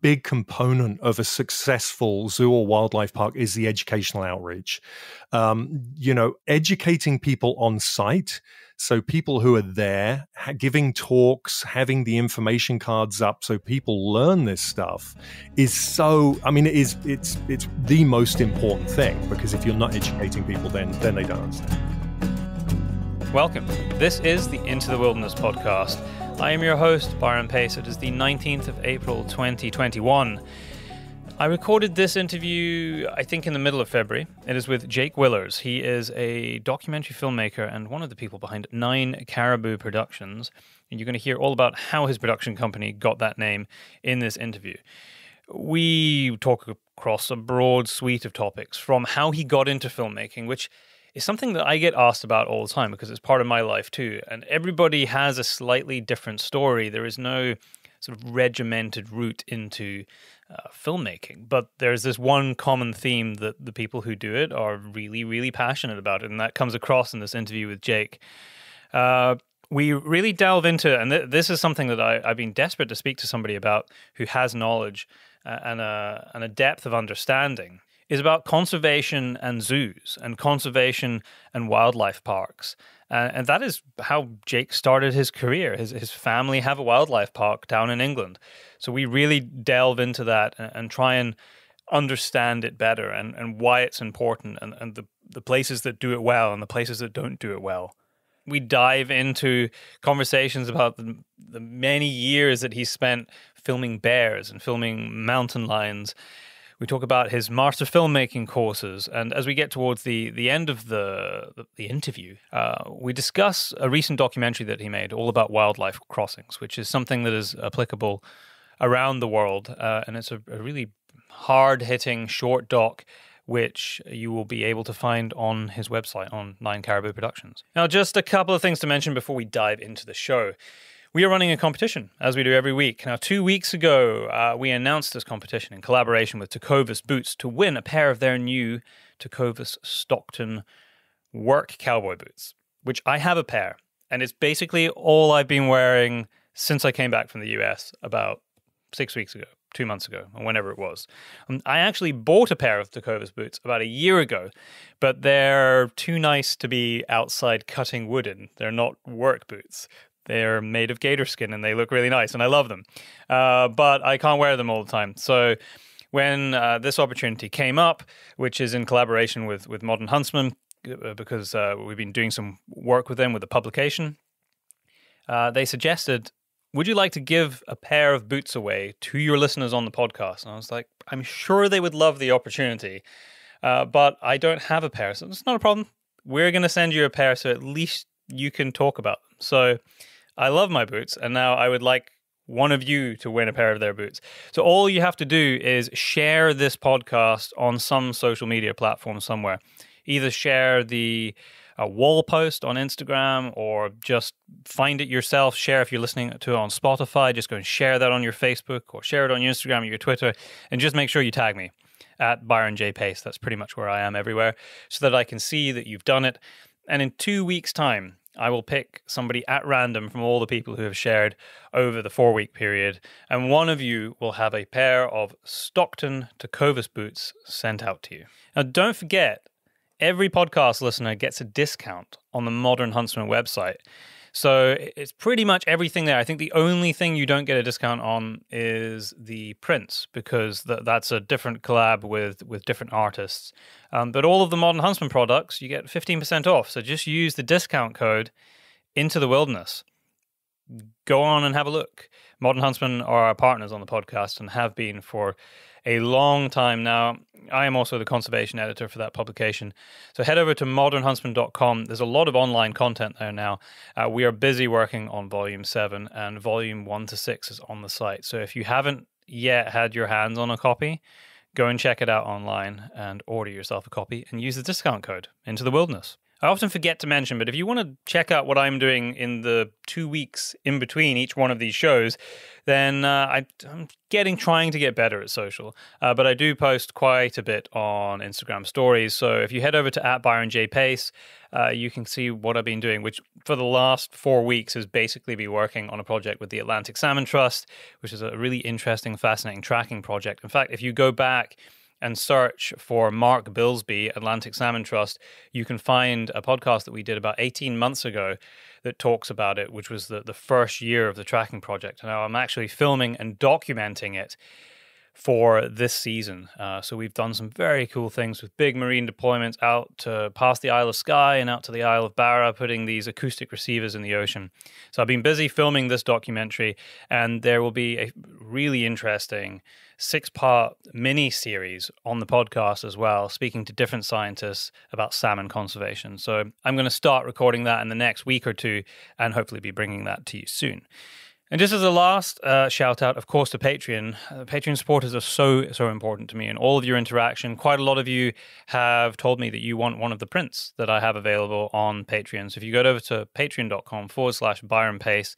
big component of a successful zoo or wildlife park is the educational outreach. Um, you know, educating people on site. So people who are there giving talks, having the information cards up so people learn this stuff is so I mean it is it's it's the most important thing because if you're not educating people then then they don't understand. Welcome. This is the Into the Wilderness podcast. I am your host, Byron Pace. It is the 19th of April 2021. I recorded this interview, I think, in the middle of February. It is with Jake Willers. He is a documentary filmmaker and one of the people behind Nine Caribou Productions. And you're going to hear all about how his production company got that name in this interview. We talk across a broad suite of topics from how he got into filmmaking, which is something that I get asked about all the time because it's part of my life too. And everybody has a slightly different story. There is no sort of regimented route into uh, filmmaking, but there's this one common theme that the people who do it are really, really passionate about it. And that comes across in this interview with Jake. Uh, we really delve into, and th- this is something that I, have been desperate to speak to somebody about who has knowledge uh, and, a, and a depth of understanding is about conservation and zoos and conservation and wildlife parks. Uh, and that is how Jake started his career. His, his family have a wildlife park down in England. So we really delve into that and, and try and understand it better and, and why it's important and, and the, the places that do it well and the places that don't do it well. We dive into conversations about the, the many years that he spent filming bears and filming mountain lions we talk about his master filmmaking courses, and as we get towards the the end of the the, interview, uh, we discuss a recent documentary that he made all about wildlife crossings, which is something that is applicable around the world, uh, and it's a, a really hard hitting short doc which you will be able to find on his website on Nine Caribou Productions. Now, just a couple of things to mention before we dive into the show. We are running a competition, as we do every week. Now, two weeks ago, uh, we announced this competition in collaboration with Tecovas Boots to win a pair of their new Tecovas Stockton work cowboy boots, which I have a pair. And it's basically all I've been wearing since I came back from the US about six weeks ago, two months ago, or whenever it was. Um, I actually bought a pair of Tecovas boots about a year ago, but they're too nice to be outside cutting wood in. They're not work boots. They're made of gator skin and they look really nice, and I love them. Uh, but I can't wear them all the time. So when uh, this opportunity came up, which is in collaboration with with Modern Huntsman, uh, because uh, we've been doing some work with them with the publication, uh, they suggested. Would you like to give a pair of boots away to your listeners on the podcast? And I was like, I'm sure they would love the opportunity, uh, but I don't have a pair, so it's not a problem. We're going to send you a pair, so at least you can talk about them. So I love my boots, and now I would like one of you to win a pair of their boots. So all you have to do is share this podcast on some social media platform somewhere. Either share the uh, wall post on Instagram or just find it yourself. Share if you're listening to it on Spotify. Just go and share that on your Facebook or share it on your Instagram or your Twitter, and just make sure you tag me at Byron J Pace. That's pretty much where I am everywhere, so that I can see that you've done it. And in two weeks' time, I will pick somebody at random from all the people who have shared over the four week period, and one of you will have a pair of Stockton Tecovas boots sent out to you. Now, don't forget, every podcast listener gets a discount on the Modern Huntsman website. So it's pretty much everything there. I think the only thing you don't get a discount on is the prints because th- that's a different collab with with different artists. Um, but all of the Modern Huntsman products, you get 15% off. So just use the discount code into the wilderness. Go on and have a look. Modern Huntsman are our partners on the podcast and have been for a long time now. I am also the conservation editor for that publication. So head over to modernhuntsman.com. There's a lot of online content there now. Uh, we are busy working on volume seven, and volume one to six is on the site. So if you haven't yet had your hands on a copy, go and check it out online and order yourself a copy and use the discount code into the wilderness. I often forget to mention, but if you want to check out what I'm doing in the two weeks in between each one of these shows, then uh, I, am getting trying to get better at social. Uh, but I do post quite a bit on Instagram stories. So if you head over to at Byron J Pace, uh, you can see what I've been doing, which for the last four weeks has basically been working on a project with the Atlantic Salmon Trust, which is a really interesting, fascinating tracking project. In fact, if you go back and search for Mark Bilsby, Atlantic Salmon Trust, you can find a podcast that we did about 18 months ago that talks about it, which was the, the first year of the tracking project. And now I'm actually filming and documenting it for this season. Uh, so we've done some very cool things with big marine deployments out to past the Isle of Skye and out to the Isle of Barra, putting these acoustic receivers in the ocean. So I've been busy filming this documentary, and there will be a really interesting six-part mini series on the podcast as well, speaking to different scientists about salmon conservation. So I'm going to start recording that in the next week or two, and hopefully be bringing that to you soon. And just as a last uh, shout out, of course, to Patreon. Uh, Patreon supporters are so, so important to me and all of your interaction. Quite a lot of you have told me that you want one of the prints that I have available on Patreon. So if you go over to patreon.com forward slash Byron Pace,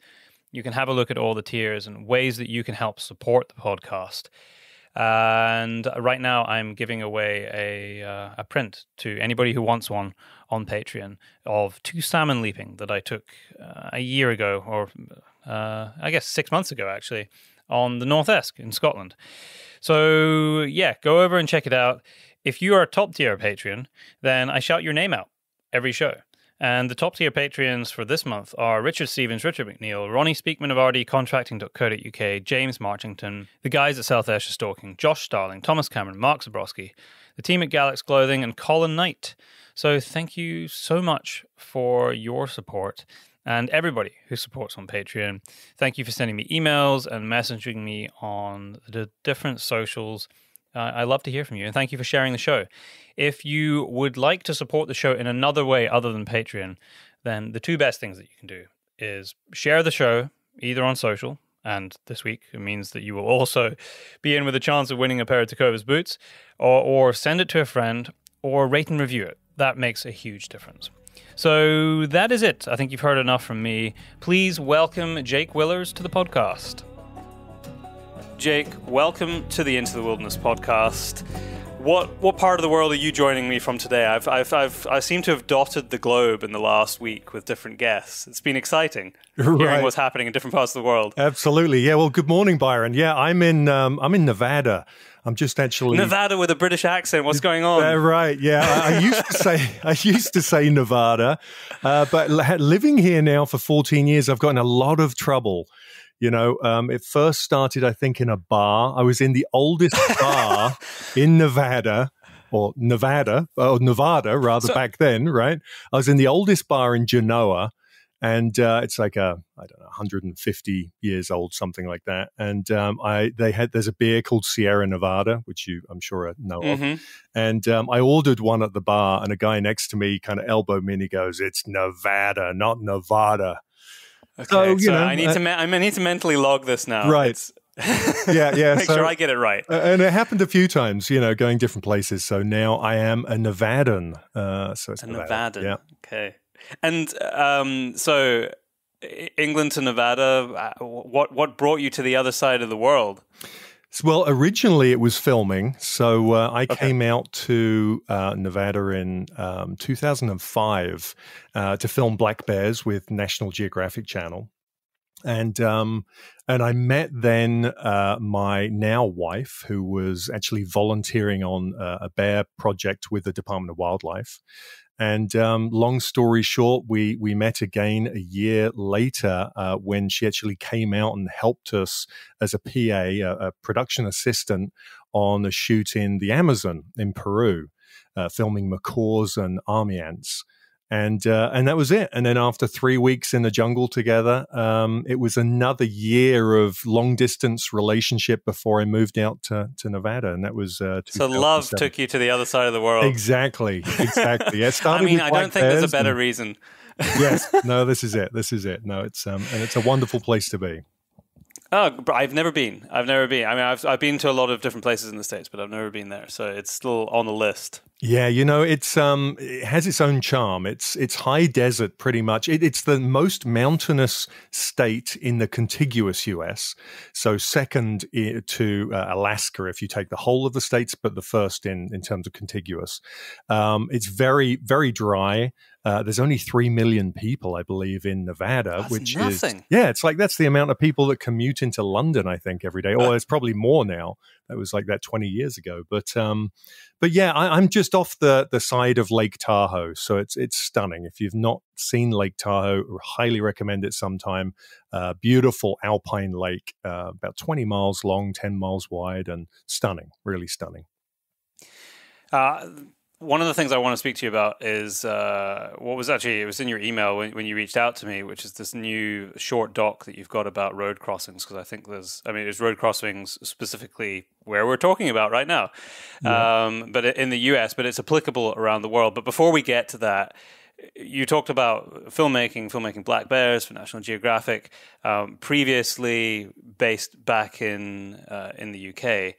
you can have a look at all the tiers and ways that you can help support the podcast. And right now, I'm giving away a uh, a print to anybody who wants one on Patreon of two salmon leaping that I took uh, a year ago, or uh, I guess six months ago, actually, on the North Esk in Scotland. So, yeah, go over and check it out. If you are a top tier Patreon, then I shout your name out every show. And the top tier Patreons for this month are Richard Stevens, Richard McNeil, Ronnie Speakman of RD Contracting.co.uk, James Marchington, the guys at South Ayrshire Stalking, Josh Starling, Thomas Cameron, Mark Zabrowski, the team at Galax Clothing, and Colin Knight. So thank you so much for your support and everybody who supports on Patreon. Thank you for sending me emails and messaging me on the different socials. Uh, I love to hear from you, and thank you for sharing the show. If you would like to support the show in another way other than Patreon, then the two best things that you can do is share the show either on social, and this week it means that you will also be in with a chance of winning a pair of Tecovas boots, or, or send it to a friend, or rate and review it. That makes a huge difference. So that is it. I think you've heard enough from me. Please welcome Jake Willers to the podcast. Jake, welcome to the Into the Wilderness podcast. What what part of the world are you joining me from today? I've, I've, I've I seem to have dotted the globe in the last week with different guests. It's been exciting right. hearing what's happening in different parts of the world. Absolutely, yeah. Well, good morning, Byron. Yeah, I'm in um, I'm in Nevada. I'm just actually Nevada with a British accent. What's going on? Uh, right. Yeah. I, I, used to say I used to say Nevada, uh, but living here now for 14 years, I've gotten a lot of trouble. You know, um, it first started, I think, in a bar. I was in the oldest bar in Nevada or Nevada, or Nevada rather so, back then, right? I was in the oldest bar in Genoa and uh, it's like a I don't know 150 years old, something like that. And um, I they had there's a beer called Sierra Nevada, which you I'm sure know mm-hmm. of. And um, I ordered one at the bar, and a guy next to me kind of elbowed me and he goes, "It's Nevada, not Nevada." Okay, so, you so know, I need uh, to I need to mentally log this now. Right. yeah, yeah. Make so, sure I get it right. Uh, and it happened a few times, you know, going different places. So now I am a Nevadan. Uh, so it's a Nevada. Nevadan. Yeah. Okay. And um, so, England to Nevada, uh, what what brought you to the other side of the world? Well, originally it was filming. So uh, I okay. came out to uh, Nevada in um, 2005 uh, to film Black Bears with National Geographic Channel. And um, and I met then uh, my now wife, who was actually volunteering on uh, a bear project with the Department of Wildlife. And um, long story short, we we met again a year later uh, when she actually came out and helped us as a PA, a, a production assistant, on a shoot in the Amazon in Peru, uh, filming macaws and army ants and uh, and that was it. And then after three weeks in the jungle together, um, it was another year of long distance relationship before I moved out to, to Nevada, and that was uh, so love took you to the other side of the world. Exactly, exactly. Yeah, I mean, I don't think there's a better and, reason. yes, no, this is it. This is it. No, it's um, and it's a wonderful place to be. Oh, I've never been. I've never been. I mean, I've I've been to a lot of different places in the states, but I've never been there. So it's still on the list. Yeah, you know, it's um, it has its own charm. It's it's high desert, pretty much. It, it's the most mountainous state in the contiguous U.S. So second to uh, Alaska, if you take the whole of the states, but the first in in terms of contiguous. Um, it's very very dry. Uh, there's only three million people, I believe, in Nevada, that's which nothing. is yeah, it's like that's the amount of people that commute into London, I think, every day. Or it's probably more now. That was like that 20 years ago. But um, but yeah, I, am just off the the side of Lake Tahoe, so it's it's stunning. If you've not seen Lake Tahoe, highly recommend it sometime. Uh, beautiful alpine lake, uh, about 20 miles long, 10 miles wide, and stunning, really stunning. Uh, one of the things I want to speak to you about is uh, what was actually it was in your email when, when you reached out to me, which is this new short doc that you've got about road crossings. Because I think there's, I mean, there's road crossings specifically where we're talking about right now, yeah. um, but in the U.S., but it's applicable around the world. But before we get to that, you talked about filmmaking, filmmaking Black Bears for National Geographic, um, previously based back in uh, in the UK.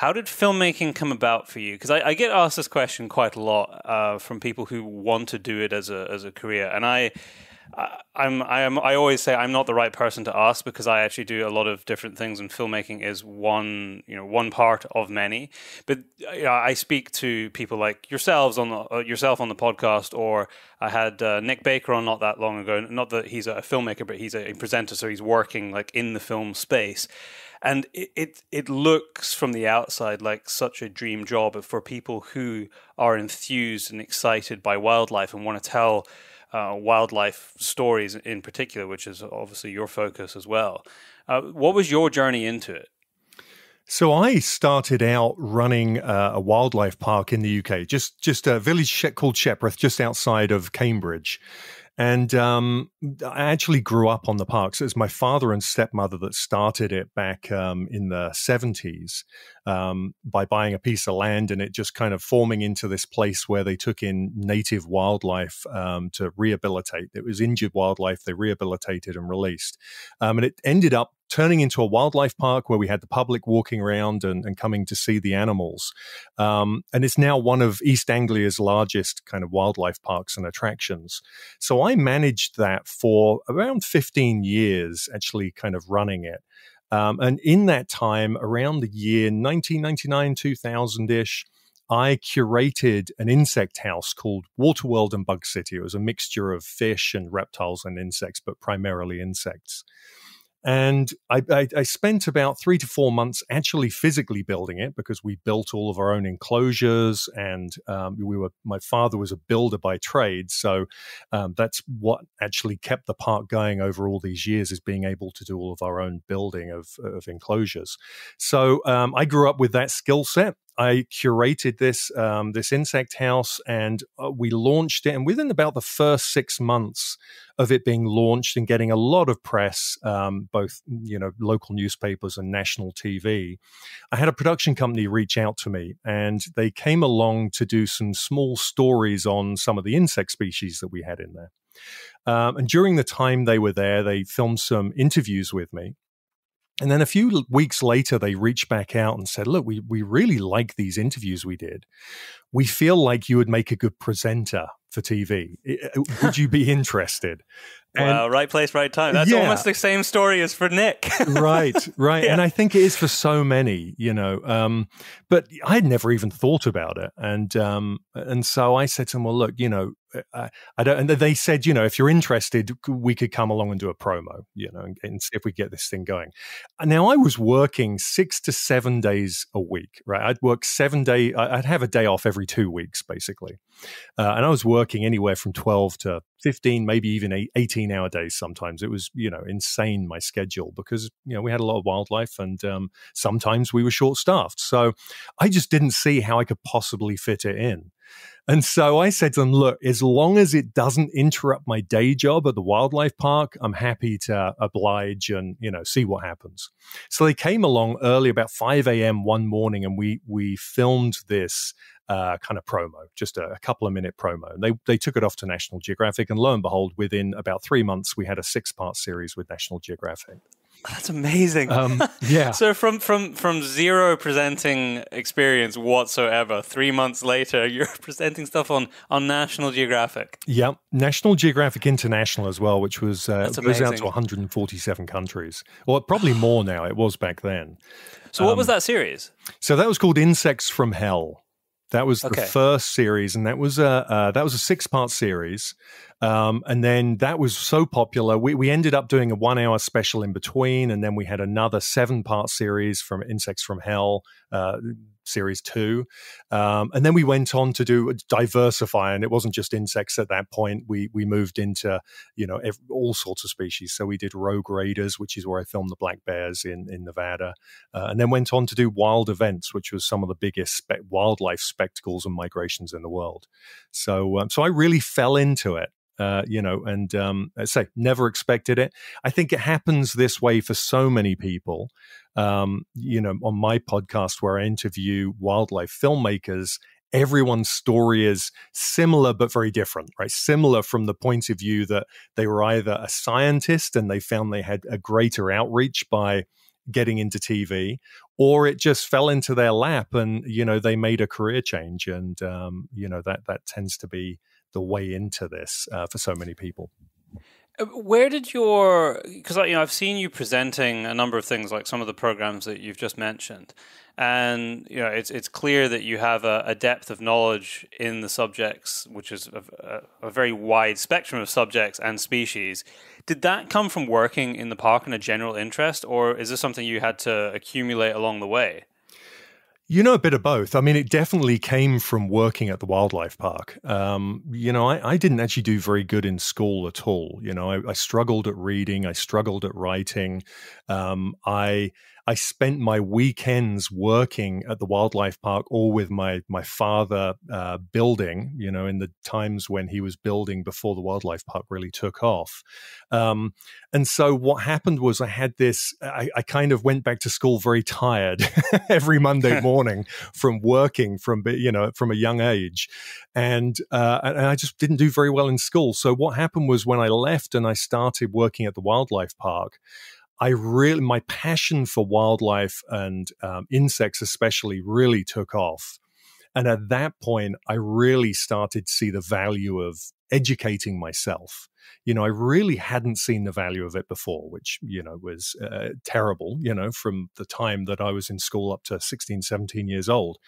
How did filmmaking come about for you? Because I, I, get asked this question quite a lot uh, from people who want to do it as a as a career, and I. I'm I am I always say I'm not the right person to ask because I actually do a lot of different things and filmmaking is one you know one part of many. But you know, I speak to people like yourselves on the, uh, yourself on the podcast, or I had uh, Nick Baker on not that long ago. Not that he's a filmmaker, but he's a presenter, so he's working like in the film space and it, it, it looks from the outside like such a dream job for people who are enthused and excited by wildlife and want to tell uh, wildlife stories in particular, which is obviously your focus as well. Uh, what was your journey into it? So I started out running uh, a wildlife park in the UK, just just a village called Shepreth, just outside of Cambridge. And um, I actually grew up on the parks. It was my father and stepmother that started it back um, in the 70s um, by buying a piece of land and it just kind of forming into this place where they took in native wildlife um, to rehabilitate. It was injured wildlife they rehabilitated and released. Um, and it ended up turning into a wildlife park where we had the public walking around and, and coming to see the animals. Um, and it's now one of East Anglia's largest kind of wildlife parks and attractions. So I managed that for around 15 years, actually kind of running it. Um, and in that time, around the year 1999, 2000 ish, I curated an insect house called Waterworld and Bug City. It was a mixture of fish and reptiles and insects, but primarily insects. And I, I, I, spent about three to four months actually physically building it because we built all of our own enclosures, and um, we were. My father was a builder by trade, so um, that's what actually kept the park going over all these years is being able to do all of our own building of, of enclosures. So um, I grew up with that skill set, I curated this um, this insect house, and uh, we launched it. And within about the first six months of it being launched and getting a lot of press, um, both you know local newspapers and national TV, I had a production company reach out to me, and they came along to do some small stories on some of the insect species that we had in there. Um, and during the time they were there, they filmed some interviews with me. And then a few weeks later, they reached back out and said, Look, we, we really like these interviews we did. We feel like you would make a good presenter for TV. Would you be interested? And, well, right place, right time. That's yeah. almost the same story as for Nick. right, right. Yeah. And I think it is for so many, you know. Um, but I had never even thought about it. And um, and so I said to them, well, look, you know, uh, I don't, and they said, you know, if you're interested, we could come along and do a promo, you know, and, and, see if we get this thing going. And now I was working six to seven days a week, right? I'd work seven day, I'd have a day off every two weeks, basically, uh, and I was working anywhere from twelve to fifteen, maybe even eighteen hour days. Sometimes it was, you know, insane my schedule because you know we had a lot of wildlife, and um, sometimes we were short staffed. So I just didn't see how I could possibly fit it in. And so I said to them, look, as long as it doesn't interrupt my day job at the wildlife park, I'm happy to oblige and, you know, see what happens. So they came along early, about 5 a.m. one morning, and we we filmed this uh, kind of promo, just a, a, couple of minute promo. And they, they took it off to National Geographic. And lo and behold, within about three months, we had a six part series with National Geographic. That's amazing. Um, yeah. so from from from zero presenting experience whatsoever, three months later, you're presenting stuff on on National Geographic. Yeah, National Geographic International as well, which was uh, goes out to 147 countries. Well, probably more now. It was back then. So, what um, was that series? So that was called Insects from Hell. That was okay. the first series, and that was a uh, that was a six part series. Um, and then that was so popular, we, we ended up doing a one hour special in between, and then we had another seven part series from Insects from Hell, uh, series two. Um, and then we went on to do diversify, and it wasn't just insects at that point. We we moved into you know all sorts of species. So we did rogue raiders, which is where I filmed the black bears in in Nevada, uh, and then went on to do wild events, which was some of the biggest spe- wildlife spectacles and migrations in the world. So um, so I really fell into it. Uh, you know, and um, say never expected it. I think it happens this way for so many people. Um, you know, on my podcast where I interview wildlife filmmakers, everyone's story is similar but very different, right? Similar from the point of view that they were either a scientist and they found they had a greater outreach by getting into TV, or it just fell into their lap and you know they made a career change, and um, you know that that tends to be the way into this uh, for so many people. Uh, where did your because you know I've seen you presenting a number of things like some of the programs that you've just mentioned, and you know it's it's clear that you have a, a depth of knowledge in the subjects, which is a, a, very wide spectrum of subjects and species. Did that come from working in the park and a general interest, or is this something you had to accumulate along the way? You know, a bit of both. I mean, it definitely came from working at the wildlife park. Um, you know, I, I, didn't actually do very good in school at all. You know, I, I struggled at reading, I struggled at writing. Um, I I spent my weekends working at the wildlife park or with my my father uh, building. You know, in the times when he was building before the wildlife park really took off. Um, and so what happened was I had this. I, I kind of went back to school very tired every Monday morning from working from you know from a young age, and uh, and I just didn't do very well in school. So what happened was when I left and I started working at the wildlife park. I really, my passion for wildlife and um, insects, especially, really took off. And at that point, I really started to see the value of educating myself you know, I really hadn't seen the value of it before, which, you know, was uh, terrible, you know, from the time that I was in school up to 16, 17 years old.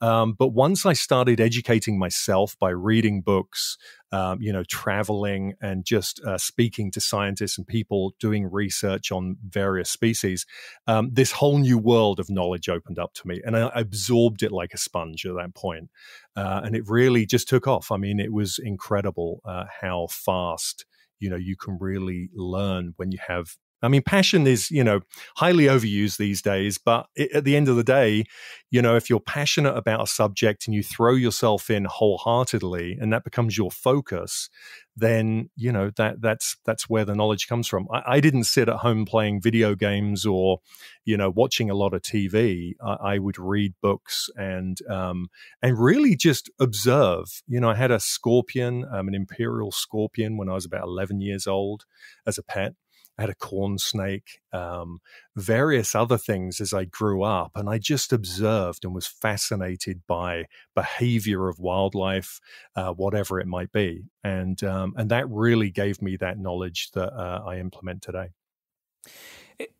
Um, but once I started educating myself by reading books, um, you know, traveling and just uh, speaking to scientists and people doing research on various species, um, this whole new world of knowledge opened up to me. And I absorbed it like a sponge at that point. Uh, and it really just took off. I mean, it was incredible uh, how fast you know you can really learn when you have I mean, passion is, you know, highly overused these days. But it, at the end of the day, you know, if you're passionate about a subject and you throw yourself in wholeheartedly, and that becomes your focus, then you know that that's that's where the knowledge comes from. I, I didn't sit at home playing video games or, you know, watching a lot of TV. I, I would read books and um, and really just observe. You know, I had a scorpion, um, an imperial scorpion, when I was about 11 years old as a pet I had a corn snake, um, various other things as I grew up. And I just observed and was fascinated by behavior of wildlife, uh, whatever it might be. And, um, and that really gave me that knowledge that uh, I implement today.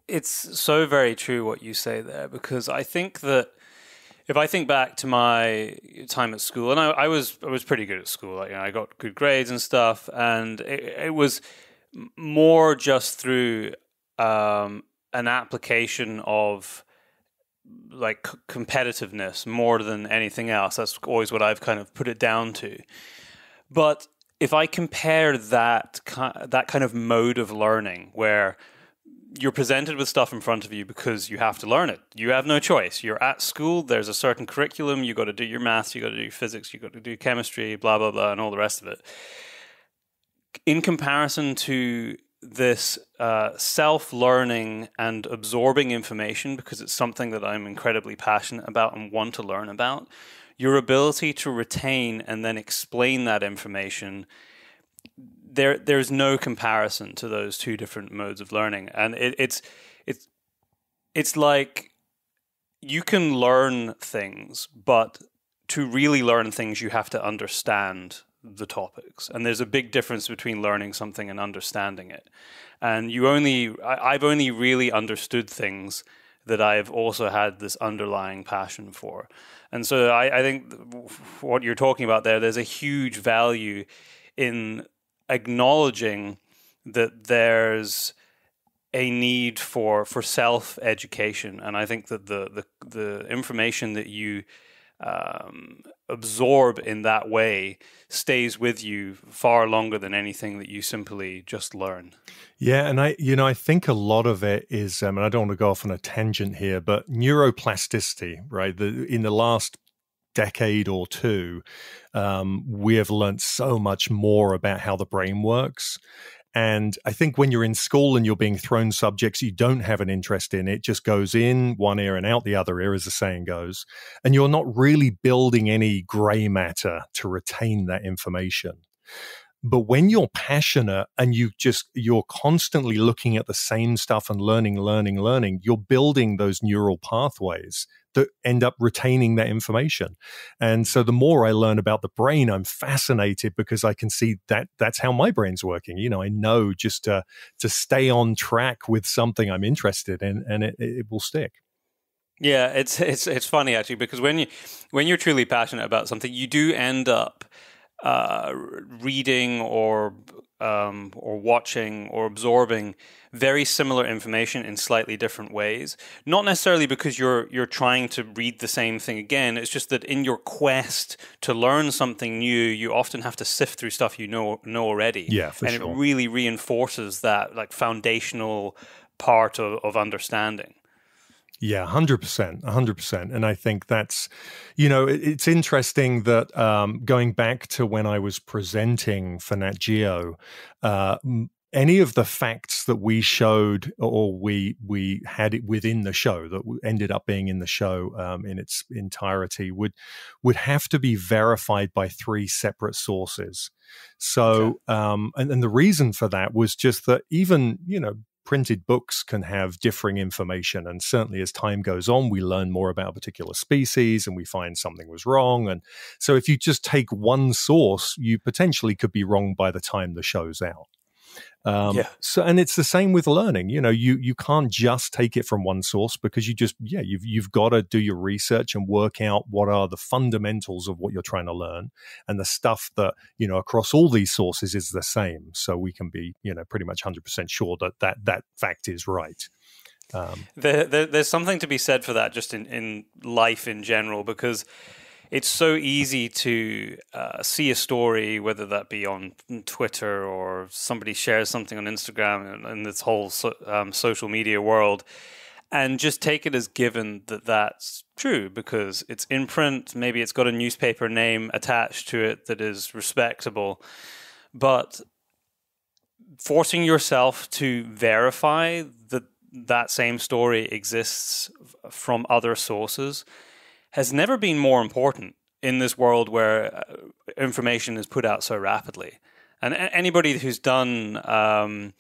It's so very true what you say there, because I think that if I think back to my time at school, and I, I was I was pretty good at school. Like, you know, I got good grades and stuff, and it, it was more just through um, an application of like c- competitiveness more than anything else. That's always what I've kind of put it down to. But if I compare that that kind of mode of learning where you're presented with stuff in front of you because you have to learn it. You have no choice. You're at school, there's a certain curriculum, you got to do your maths, you got to do physics, you got to do chemistry, blah blah blah and all the rest of it in comparison to this uh, self learning and absorbing information, because it's something that I'm incredibly passionate about and want to learn about, your ability to retain and then explain that information. There, there's no comparison to those two different modes of learning, and it, it's it's like you can learn things, but to really learn things, you have to understand the topics. And there's a big difference between learning something and understanding it. And you only, I've only really understood things that I've also had this underlying passion for. And so I, I think what you're talking about there, there's a huge value in acknowledging that there's a need for for self education, and I think that the the the information that you um, absorb in that way stays with you far longer than anything that you simply just learn. Yeah, and I, you know, I think a lot of it is, um, and I don't want to go off on a tangent here, but neuroplasticity, right? The, in the last decade or two, um, we have learned so much more about how the brain works. And I think when you're in school and you're being thrown subjects you don't have an interest in, it just goes in one ear and out the other ear, as the saying goes. And you're not really building any gray matter to retain that information. But when you're passionate and you just, you're constantly looking at the same stuff and learning, learning, learning, you're building those neural pathways that end up retaining that information. And so the more I learn about the brain, I'm fascinated because I can see that that's how my brain's working. You know, I know just to, to stay on track with something I'm interested in and it, it will stick. Yeah, it's it's it's funny actually because when you when you're truly passionate about something, you do end up uh, reading or um, or watching or absorbing very similar information in slightly different ways. Not necessarily because you're you're trying to read the same thing again. It's just that in your quest to learn something new, you often have to sift through stuff you know know already. Yeah, for and sure. it really reinforces that like foundational part of, of understanding. Yeah, hundred percent, hundred percent, and I think that's, you know, it, it's interesting that um, going back to when I was presenting for Nat Geo, uh, any of the facts that we showed or we we had it within the show that ended up being in the show um, in its entirety would would have to be verified by three separate sources. So, okay. um, and, and the reason for that was just that even you know printed books can have differing information. And certainly as time goes on, we learn more about a particular species and we find something was wrong. And so if you just take one source, you potentially could be wrong by the time the show's out. Um, yeah. So, and it's the same with learning. You know, you you can't just take it from one source because you just yeah you've you've got to do your research and work out what are the fundamentals of what you're trying to learn, and the stuff that you know across all these sources is the same. So we can be you know pretty much hundred percent sure that that that fact is right. Um, there, there, there's something to be said for that, just in in life in general, because it's so easy to uh, see a story, whether that be on Twitter or somebody shares something on Instagram in this whole so, um, social media world, and just take it as given that that's true because it's in print. Maybe it's got a newspaper name attached to it that is respectable, but forcing yourself to verify that that same story exists from other sources has never been more important in this world where uh, information is put out so rapidly. And anybody who's done, um,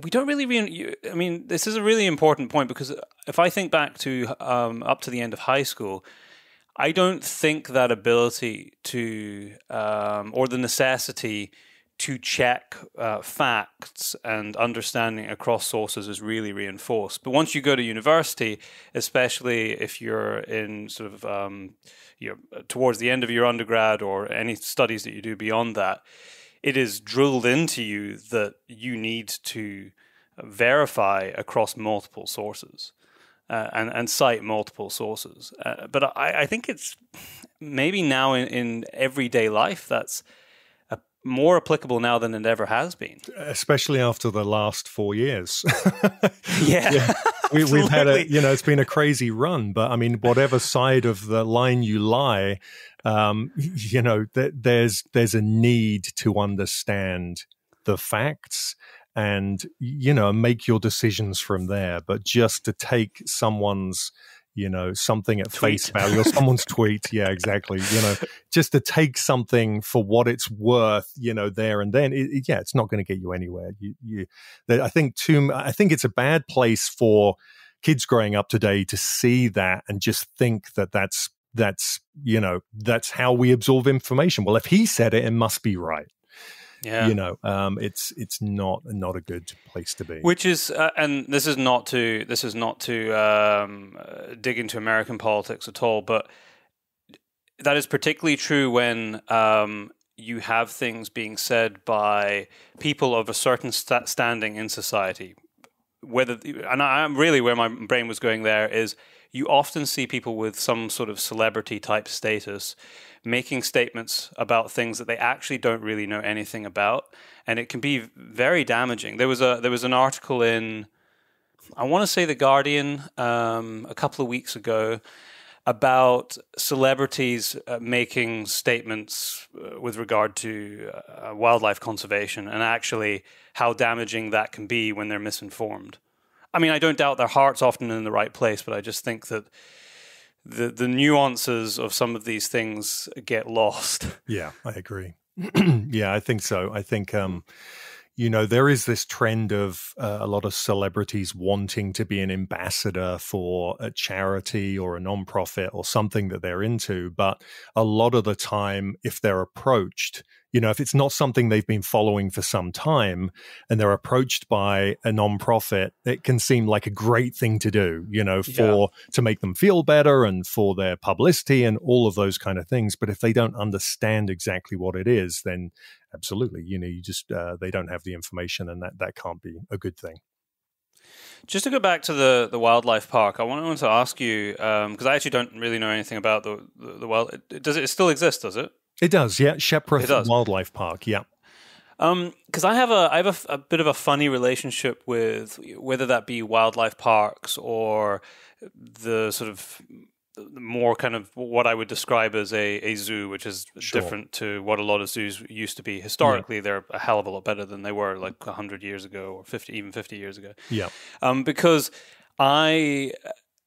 we don't really, re- I mean, this is a really important point because if I think back to um, up to the end of high school, I don't think that ability to, um, or the necessity to check uh, facts and understanding across sources is really reinforced. But once you go to university, especially if you're in sort of um, you know, towards the end of your undergrad or any studies that you do beyond that, it is drilled into you that you need to verify across multiple sources. Uh, and, and cite multiple sources. Uh, but I, I, think it's maybe now in, in everyday life that's more applicable now than it ever has been. Especially after the last four years. yeah. yeah. We, have had a, you know, it's been a crazy run, but I mean, whatever side of the line you lie, um, you know, th- there's, there's a need to understand the facts and, you know, make your decisions from there. But just to take someone's, you know something at tweet. face value or someone's tweet. Yeah exactly you know just to take something for what it's worth you know there and then it, it, yeah it's not going to get you anywhere. You, you i think too i think it's a bad place for kids growing up today to see that and just think that that's that's you know that's how we absorb information. Well if he said it it must be right yeah. You know um, it's it's not not a good place to be. Which is uh, and this is not to this is not to um, uh, dig into american politics at all but that is particularly true when um, you have things being said by people of a certain st- standing in society. Whether and i'm really where my brain was going there is you often see people with some sort of celebrity type status making statements about things that they actually don't really know anything about, and it can be very damaging. There was a there was an article in I want to say the Guardian um, a couple of weeks ago about celebrities uh, making statements uh, with regard to uh, wildlife conservation and actually how damaging that can be when they're misinformed. I mean, I don't doubt their heart's often in the right place, but I just think that the the nuances of some of these things get lost. Yeah, I agree. yeah, I think so. I think um, you know there is this trend of uh, a lot of celebrities wanting to be an ambassador for a charity or a nonprofit or something that they're into, but a lot of the time, if they're approached, you know, if it's not something they've been following for some time and they're approached by a nonprofit, it can seem like a great thing to do, you know, for yeah. to make them feel better and for their publicity and all of those kind of things. But if they don't understand exactly what it is, then absolutely, you know, you just uh, they don't have the information, and that that can't be a good thing. Just to go back to the, the wildlife park, I wanted to ask you because um, I actually don't really know anything about the the, the wild. Does it still exist? Does it? It does, yeah. Shepreth Wildlife Park, yeah. Because um, I have a I have a, a, bit of a funny relationship with whether that be wildlife parks or the sort of more kind of what I would describe as a, a zoo, which is sure. different to what a lot of zoos used to be. Historically, yeah. they're a hell of a lot better than they were like hundred years ago or fifty, even fifty years ago. Yeah, um, because I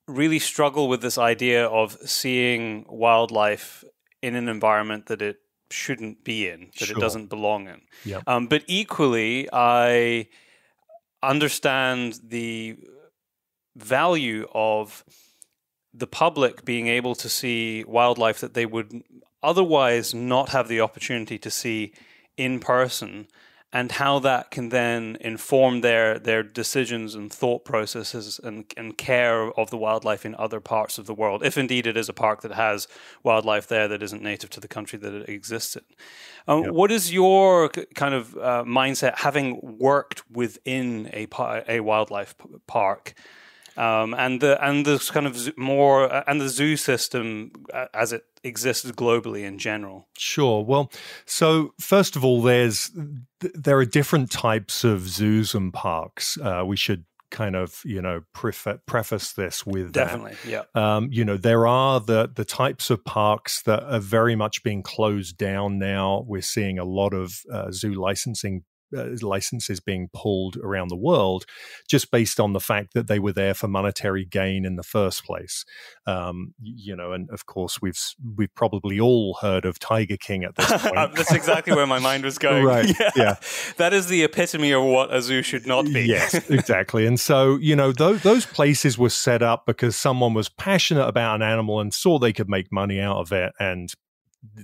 really struggle with this idea of seeing wildlife in an environment that it shouldn't be in, that sure. it doesn't belong in. Yep. Um, but equally, I understand the value of the public being able to see wildlife that they would otherwise not have the opportunity to see in person and how that can then inform their their decisions and thought processes and, and care of the wildlife in other parts of the world, if indeed it is a park that has wildlife there that isn't native to the country that it exists in. Um, yep. What is your kind of uh, mindset, having worked within a a wildlife park? Um, and the and the kind of more uh, and the zoo system uh, as it exists globally in general. Sure. Well, so first of all, there's there are different types of zoos and parks. Uh, we should kind of you know preface this with definitely that. yeah um, you know there are the the types of parks that are very much being closed down now we're seeing a lot of uh, zoo licensing uh, licenses being pulled around the world just based on the fact that they were there for monetary gain in the first place. Um, you know, and of course we've we've probably all heard of Tiger King at this point. That's exactly where my mind was going. right. Yeah. yeah. That is the epitome of what a zoo should not be. yes, exactly. And so, you know, those, those places were set up because someone was passionate about an animal and saw they could make money out of it and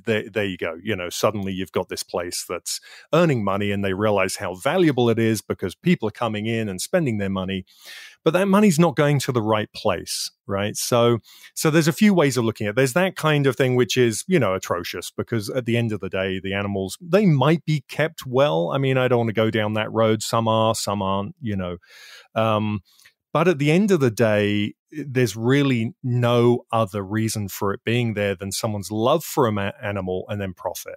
there, there you go. You know, suddenly you've got this place that's earning money and they realize how valuable it is because people are coming in and spending their money, but that money's not going to the right place, right? So, so there's a few ways of looking at it. There's that kind of thing, which is, you know, atrocious because at the end of the day, the animals, they might be kept well. I mean, I don't want to go down that road. Some are, some aren't, you know. Um, but at the end of the day, there's really no other reason for it being there than someone's love for an animal and then profit.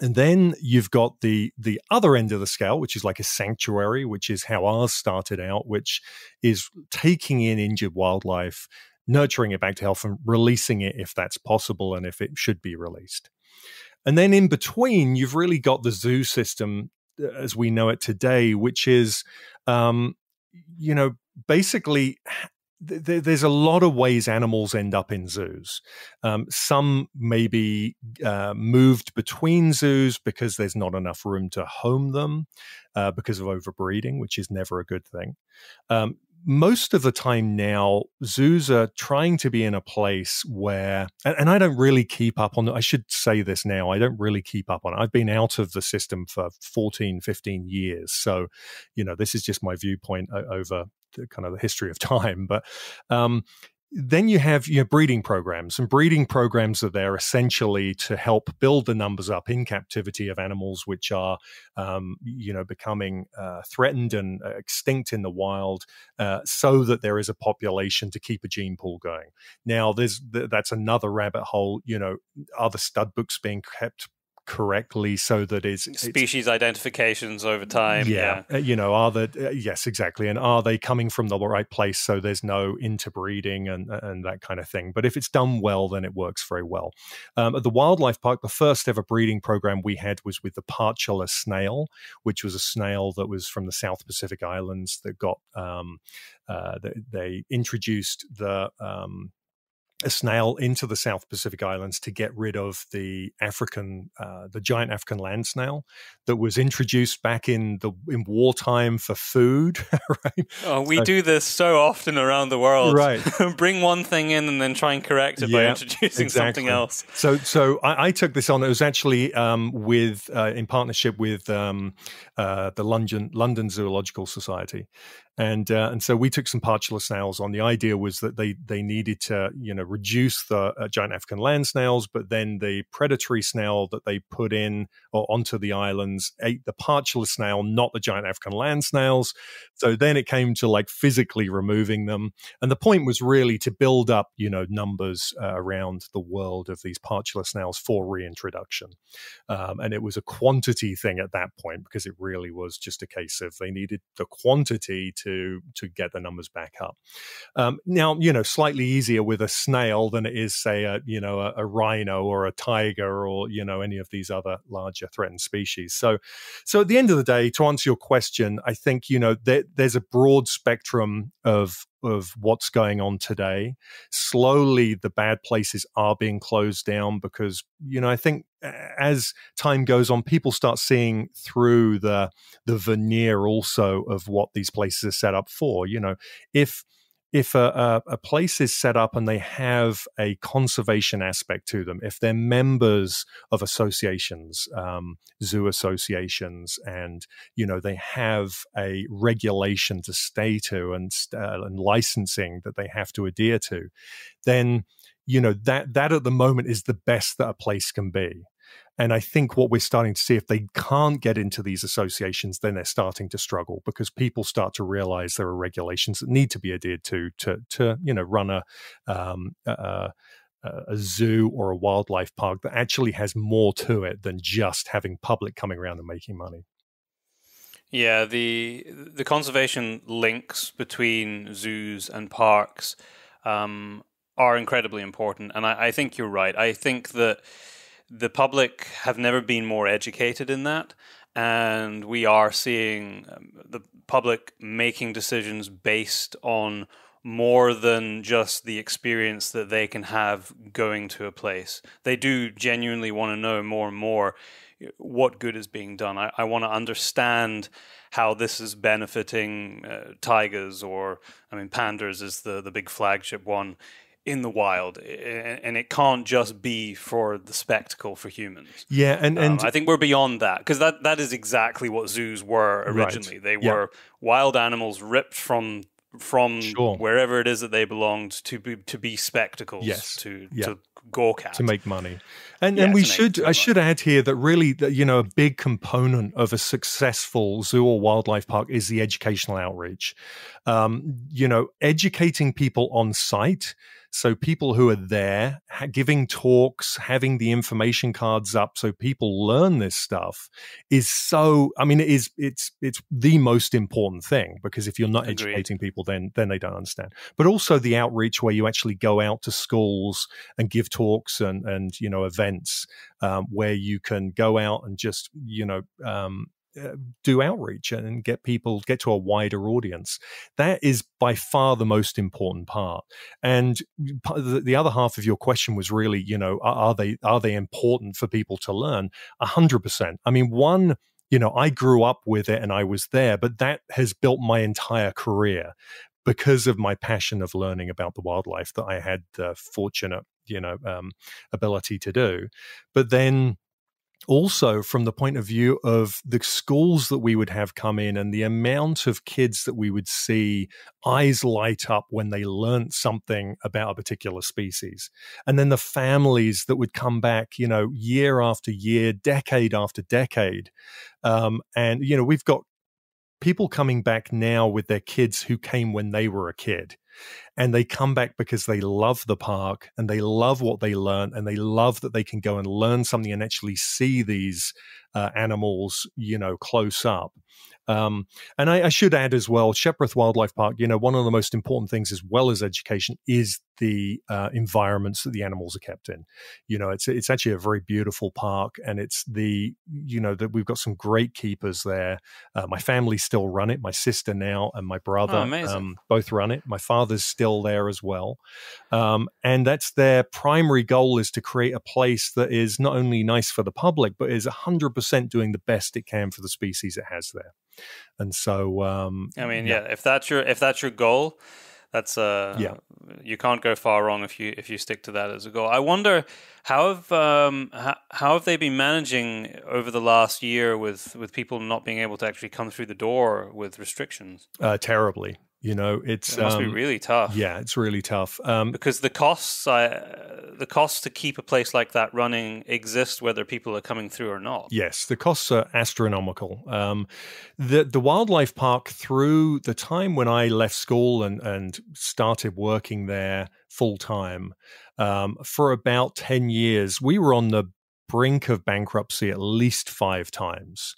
And then you've got the the other end of the scale, which is like a sanctuary, which is how ours started out, which is taking in injured wildlife, nurturing it back to health, and releasing it if that's possible and if it should be released. And then in between, you've really got the zoo system uh, as we know it today, which is, um, you know, basically th- there's a lot of ways animals end up in zoos. Um, some may be uh, moved between zoos because there's not enough room to home them uh, because of overbreeding, which is never a good thing. Um, most of the time now, zoos are trying to be in a place where, and, and, I don't really keep up on, I should say this now, I don't really keep up on it. I've been out of the system for 14, 15 years. So, you know, this is just my viewpoint over the kind of the history of time. But, um, then you have your breeding programs, and breeding programs are there essentially to help build the numbers up in captivity of animals which are, um, you know, becoming uh, threatened and uh, extinct in the wild, uh, so that there is a population to keep a gene pool going. Now, there's that's another rabbit hole. You know, are the stud books being kept correctly so that it's species it's, identifications over time. Yeah, yeah. Uh, you know, are the uh, yes, exactly, and are they coming from the right place so there's no interbreeding and and that kind of thing. But if it's done well, then it works very well. Um, at the wildlife park, the first ever breeding program we had was with the partula snail, which was a snail that was from the South Pacific Islands that got um, uh, they, they, introduced the um, a snail into the South Pacific Islands to get rid of the African, uh, the giant African land snail that was introduced back in the in wartime for food. right? Oh, we so, do this so often around the world. Right, bring one thing in and then try and correct it yeah, by introducing exactly. something else. So, so I, I, took this on. It was actually um, with uh, in partnership with um, uh, the London London Zoological Society, and uh, and so we took some partula snails on. The idea was that they they needed to you know reduce the uh, giant African land snails, but then the predatory snail that they put in or onto the islands ate the partula snail, not the giant African land snails. So then it came to like physically removing them, and the point was really to build up you know numbers uh, around the world of these partula snails for reintroduction, um, and it was a quantity thing at that point because it really was just a case of they needed the quantity to to to get the numbers back up. Um, now, you know, slightly easier with a snail than it is, say, a you know a, a, rhino or a tiger or you know any of these other larger threatened species. So, so at the end of the day, to answer your question, I think you know there, there's a broad spectrum of of what's going on today. Slowly, the bad places are being closed down because, you know, I think as time goes on, people start seeing through the the veneer also of what these places are set up for. You know, if if a, a, place is set up and they have a conservation aspect to them, if they're members of associations, um, zoo associations, and you know they have a regulation to stay to and uh, and licensing that they have to adhere to, then you know that that at the moment is the best that a place can be. And I think what we're starting to see, if they can't get into these associations, then they're starting to struggle because people start to realize there are regulations that need to be adhered to to to you know run a um, a, a zoo or a wildlife park that actually has more to it than just having public coming around and making money. Yeah, the the conservation links between zoos and parks um, are incredibly important, and I, I think you're right. I think that the public have never been more educated in that. And we are seeing um, the public making decisions based on more than just the experience that they can have going to a place. They do genuinely want to know more and more what good is being done. I, I want to understand how this is benefiting uh, tigers or, I mean, pandas is the, the big flagship one in the wild and it can't just be for the spectacle for humans yeah and, and um, i think we're beyond that because that, that is exactly what zoos were originally right. they yeah. were wild animals ripped from from sure. wherever it is that they belonged to be to be spectacles yes to yeah. to gawk at to make money and, yeah, and we should i should add here that really you know a big component of a successful zoo or wildlife park is the educational outreach um, you know educating people on site so people who are there giving talks, having the information cards up so people learn this stuff is so I mean it is it's it's the most important thing because if you're not Agreed. educating people then then they don't understand. But also the outreach where you actually go out to schools and give talks and and you know events um, where you can go out and just you know um, do outreach and get people get to a wider audience. That is by far the most important part. And the other half of your question was really you know are they are they important for people to learn? 100% i mean one you know i grew up with it and i was there but that has built my entire career because of my passion of learning about the wildlife that I had the fortunate, you know, um, ability to do. But then also from the point of view of the schools that we would have come in and the amount of kids that we would see eyes light up when they learned something about a particular species. And then the families that would come back you know year after year decade after decade. Um, and you know we've got people coming back now with their kids who came when they were a kid and they come back because they love the park and they love what they learn and they love that they can go and learn something and actually see these uh, animals you know close up. Um, and I, I, should add as well, Shepreth Wildlife Park, you know, one of the most important things as well as education is the uh, environments that the animals are kept in. You know, it's it's actually a very beautiful park, and it's the you know that we've got some great keepers there. Uh, my family still run it. My sister now and my brother oh, um, both run it. My father's still there as well, um, and that's their primary goal is to create a place that is not only nice for the public but is hundred percent doing the best it can for the species it has there. And so, um, I mean, yeah. yeah, if that's your if that's your goal, that's uh yeah. you can't go far wrong if you if you stick to that as a goal. I wonder how have um how, how have they been managing over the last year with with people not being able to actually come through the door with restrictions? Uh terribly you know, it's it must um, be really tough. Yeah, it's really tough um, because the costs, I, the costs to keep a place like that running exist whether people are coming through or not. Yes, the costs are astronomical. Um, the the wildlife park through the time when I left school and and started working there full time um, for about ten years, we were on the brink of bankruptcy at least five times.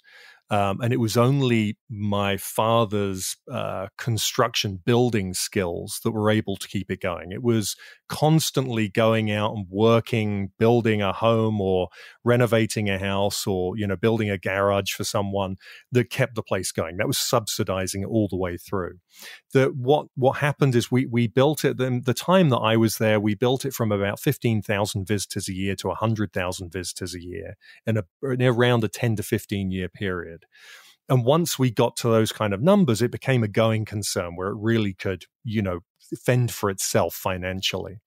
Um, and it was only my father's uh, construction building skills that were able to keep it going. It was constantly going out and working, building a home or renovating a house or, you know, building a garage for someone that kept the place going. That was subsidizing it all the way through. The, what, what happened is we, we built it, the, the time that I was there, we built it from about 15,000 visitors a year to 100,000 visitors a year in, a, in around a 10 to 15 year period. And once we got to those kind of numbers, it became a going concern where it really could, you know, fend for itself financially.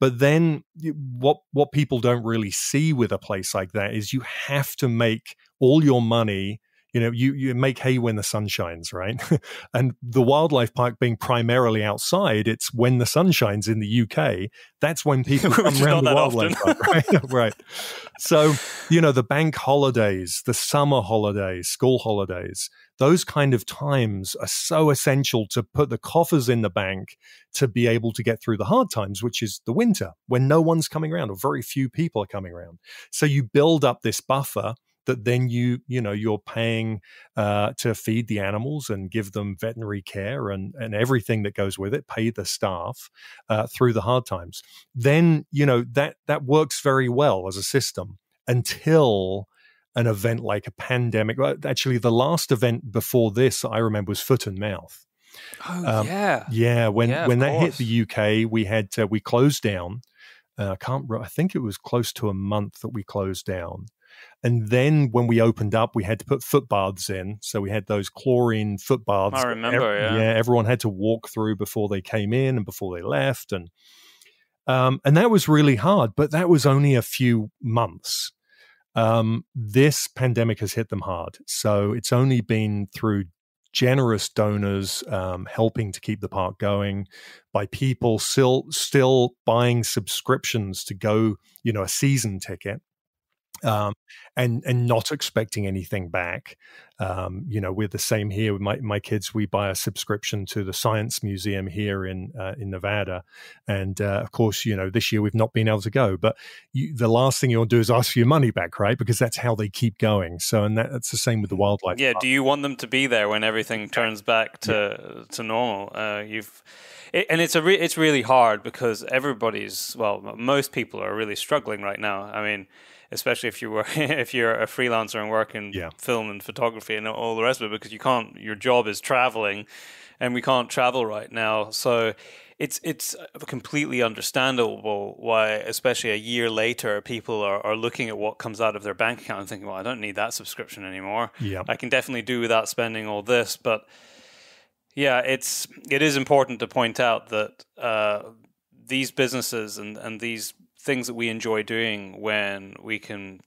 But then what what people don't really see with a place like that is you have to make all your money you know you you make hay when the sun shines right? And the wildlife park being primarily outside it's when the sun shines in the uk that's when people come around the wildlife park right? Right. So you know the bank holidays the summer holidays school holidays those kind of times are so essential to put the coffers in the bank to be able to get through the hard times which is the winter when no one's coming around or very few people are coming around. So you build up this buffer that then you you know you're paying uh, to feed the animals and give them veterinary care and and everything that goes with it pay the staff uh, through the hard times then you know that that works very well as a system until an event like a pandemic actually the last event before this i remember was foot and mouth oh um, yeah yeah when yeah, when that course. hit the uk we had to, we closed down uh, I can't. I think it was close to a month that we closed down, and then when we opened up, we had to put foot baths in. So we had those chlorine foot baths. I remember, yeah. yeah. Everyone had to walk through before they came in and before they left. And, um, and that was really hard, but that was only a few months. Um, this pandemic has hit them hard. So it's only been through generous donors um, helping to keep the park going by people still still buying subscriptions to go you know a season ticket um, and and not expecting anything back. Um, you know, we're the same here with my, my kids. We buy a subscription to the Science Museum here in uh, in Nevada, and uh, of course, you know, this year we've not been able to go. But you, the last thing you'll do is ask for your money back, right? Because that's how they keep going. So, and that, that's the same with the wildlife. Yeah. Park. Do you want them to be there when everything turns back to yeah. to normal? Uh, you've it, and it's a re- it's really hard because everybody's well, most people are really struggling right now. I mean especially if you were if you're a freelancer and work in yeah. film and photography and all the rest of it because you can't your job is traveling and we can't travel right now. So it's it's completely understandable why especially a year later people are, are looking at what comes out of their bank account and thinking well I don't need that subscription anymore. Yeah I can definitely do without spending all this. But Yeah, it's it is important to point out that uh, these businesses and, and these things that we enjoy doing when we can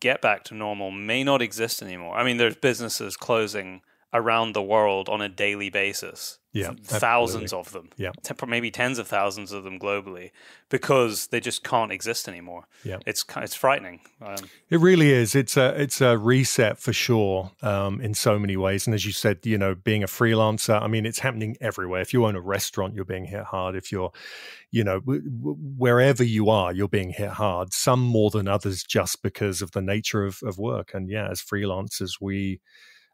get back to normal may not exist anymore. I mean, there's businesses closing around the world on a daily basis. Yeah, thousands absolutely. of them. Yeah. maybe tens of thousands of them globally because they just can't exist anymore. Yeah, it's it's frightening. Um, it really is. It's a it's a reset for sure um, in so many ways. And as you said, you know, being a freelancer, I mean, it's happening everywhere. If you own a restaurant, you're being hit hard. If you're, you know, w- w- wherever you are, you're being hit hard. Some more than others, just because of the nature of of work. And yeah, as freelancers, we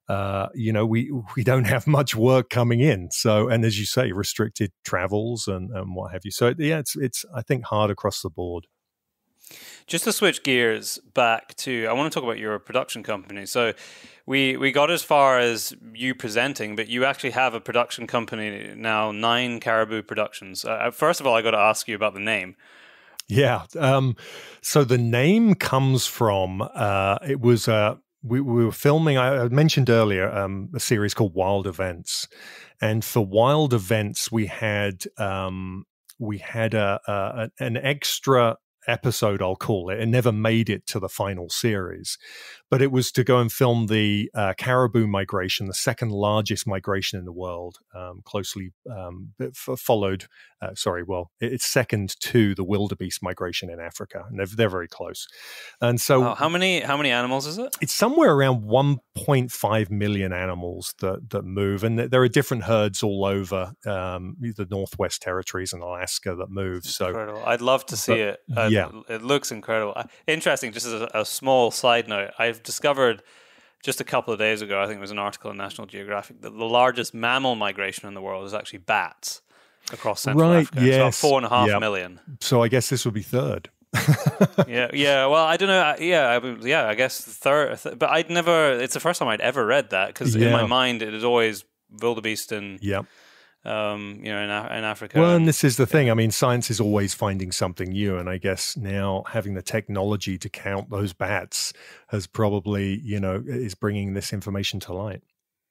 uh, you know, we we don't have much work coming in. So, and as you say, restricted travels and, and what have you. So, yeah, it's it's I think hard across the board. Just to switch gears back to, I want to talk about your production company. So, we we got as far as you presenting, but you actually have a production company now, Nine Caribou Productions. Uh, uh first of all, I got to ask you about the name. Yeah. Um, so the name comes from uh, it was uh, we, we were filming. I mentioned earlier um, a series called Wild Events, and for Wild Events, we had um, we had a, a, an extra episode, I'll call it. It never made it to the final series, but it was to go and film the uh, caribou migration, the second largest migration in the world, um, closely um, followed. Uh, sorry, well, it's second to the wildebeest migration in Africa, and they're, they're very close. And so, oh, how many how many animals is it? It's somewhere around 1.5 million animals that that move, and there are different herds all over um, the Northwest Territories and Alaska that move. So, incredible. I'd love to see but, it. Uh, yeah, it looks incredible. Interesting. Just as a, a small side note, I I've discovered just a couple of days ago, I think it was an article in National Geographic, that the largest mammal migration in the world is actually bats across Central right, Africa. Yes. It's about four and a half yep. million. So I guess this would be third. yeah, yeah. Well, I don't know. Yeah, I, yeah. I guess third, but I'd never. It's the first time I'd ever read that because yeah. in my mind it is always wildebeest and yeah um, you know, in, in Africa. Well, and this is the thing. I mean, science is always finding something new, and I guess now having the technology to count those bats has probably, you know, is bringing this information to light.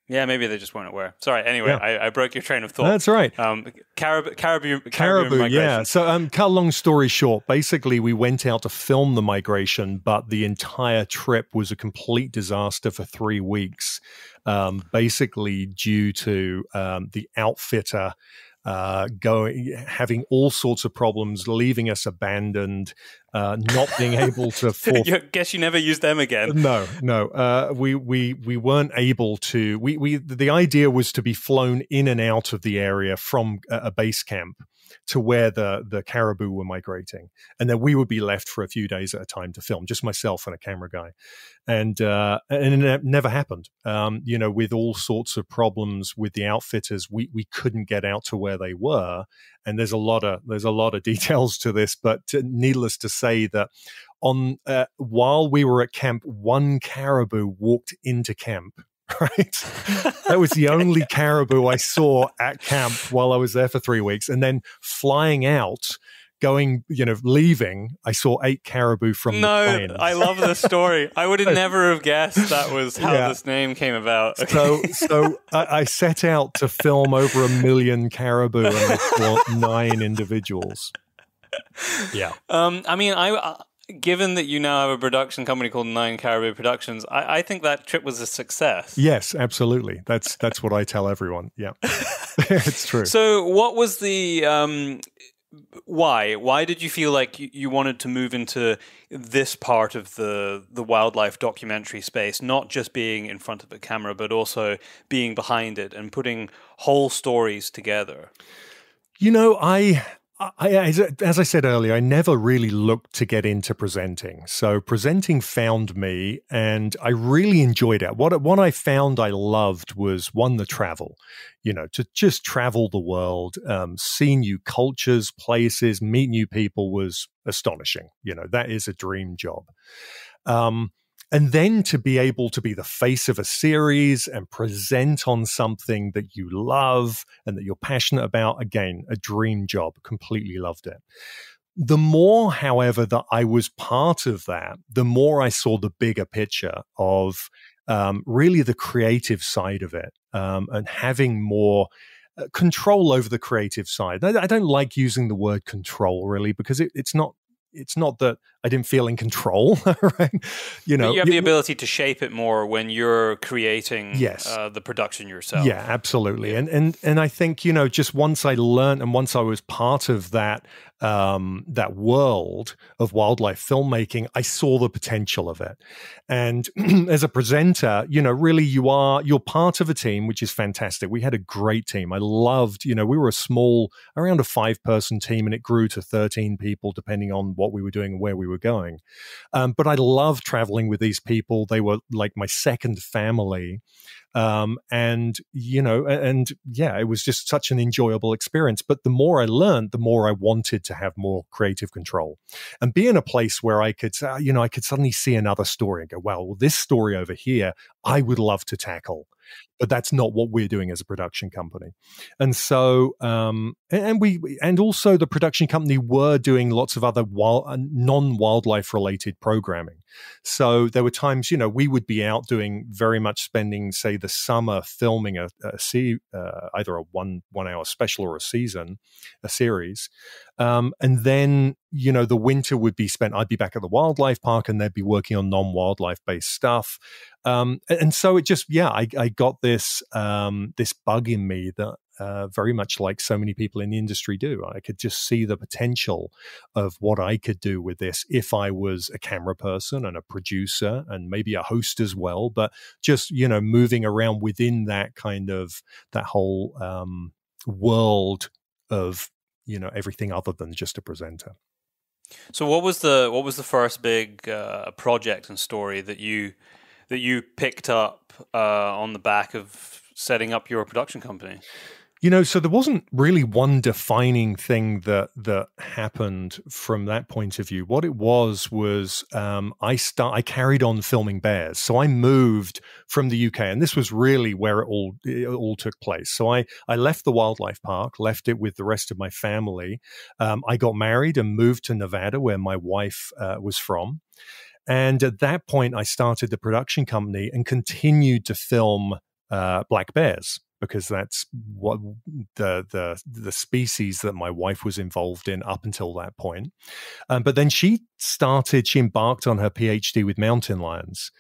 Yeah, maybe they just weren't aware. Sorry. Anyway, yeah. I, I, broke your train of thought. That's right. Um, caribou, caribou, caribou, caribou yeah. So, um, cut long story short, basically, we went out to film the migration, but the entire trip was a complete disaster for three weeks. Um, basically, due to um, the outfitter uh, going having all sorts of problems, leaving us abandoned, uh, not being able to. I guess you never used them again. No, no. Uh, we we we weren't able to. We we the idea was to be flown in and out of the area from a base camp to where the the caribou were migrating, and then we would be left for a few days at a time to film, just myself and a camera guy, and uh, and it never happened. Um, you know, with all sorts of problems with the outfitters, we we couldn't get out to where they were, and there's a lot of there's a lot of details to this, but needless to say that on uh, while we were at camp, one caribou walked into camp right? that was the only caribou I saw at camp while I was there for three weeks. And then flying out, going, you know, leaving, I saw eight caribou from no. I love the story. I would have never have guessed that was how yeah. this name came about. So, so I, I, set out to film over a million caribou and I saw nine individuals. Yeah. Um, I mean, I given that you now have a production company called Nine Caribou Productions, I, I, think that trip was a success. Yes, absolutely. That's that's what I tell everyone. Yeah, it's true. So, what was the um, why? Why did you feel like you, wanted to move into this part of the the wildlife documentary space, not just being in front of a camera, but also being behind it and putting whole stories together? You know, I I, as, I said earlier, I never really looked to get into presenting. So presenting found me, and I really enjoyed it. What what I found I loved was one the travel. You know, to just travel the world, um, see new cultures, places, meet new people was astonishing. You know, that is a dream job. Um, and then to be able to be the face of a series and present on something that you love and that you're passionate about again a dream job completely loved it the more however that i was part of that the more i saw the bigger picture of um, really the creative side of it um, and having more uh, control over the creative side. I, don't like using the word control really because it, it's not it's not that I didn't feel in control, right? You know, but you have the ability to shape it more when you're creating yes. Uh, the production yourself. Yeah, absolutely. Yeah. And and and I think you know, just once I learned and once I was part of that um, that world of wildlife filmmaking, I saw the potential of it. And as a presenter, you know, really you are you're part of a team, which is fantastic. We had a great team. I loved, you know, we were a small, around a five person team, and it grew to thirteen people depending on what we were doing and where we were going. Um, but I love traveling with these people. They were like my second family. Um, and you know, and yeah, it was just such an enjoyable experience. But the more I learned, the more I wanted to have more creative control, and be in a place where I could, uh, you know, I could suddenly see another story and go, "Well, this story over here, I would love to tackle." But that's not what we're doing as a production company. And so, um, and we, and also the production company were doing lots of other wild, uh, non wildlife related programming. So there were times, you know, we would be out doing very much spending, say, the summer filming a, a uh, either a one one hour special or a season, a series, um, and then you know the winter would be spent. I'd be back at the wildlife park, and they'd be working on non wildlife based stuff. Um, and so it just, yeah, I, I got this um, this bug in me that uh, very much like so many people in the industry do. I could just see the potential of what I could do with this if I was a camera person and a producer and maybe a host as well. But just you know, moving around within that kind of that whole um, world of you know everything other than just a presenter. So, what was the what was the first big uh, project and story that you that you picked up uh, on the back of setting up your production company? You know, so there wasn't really one defining thing that that happened from that point of view. What it was was um, I start I carried on filming bears. So I moved from the UK, and this was really where it all it all took place. So I I left the wildlife park, left it with the rest of my family. Um, I got married and moved to Nevada, where my wife uh, was from. And at that point, I started the production company and continued to film uh, black bears because that's what the the the species that my wife was involved in up until that point. Um, but then she started, she embarked on her PhD with mountain lions,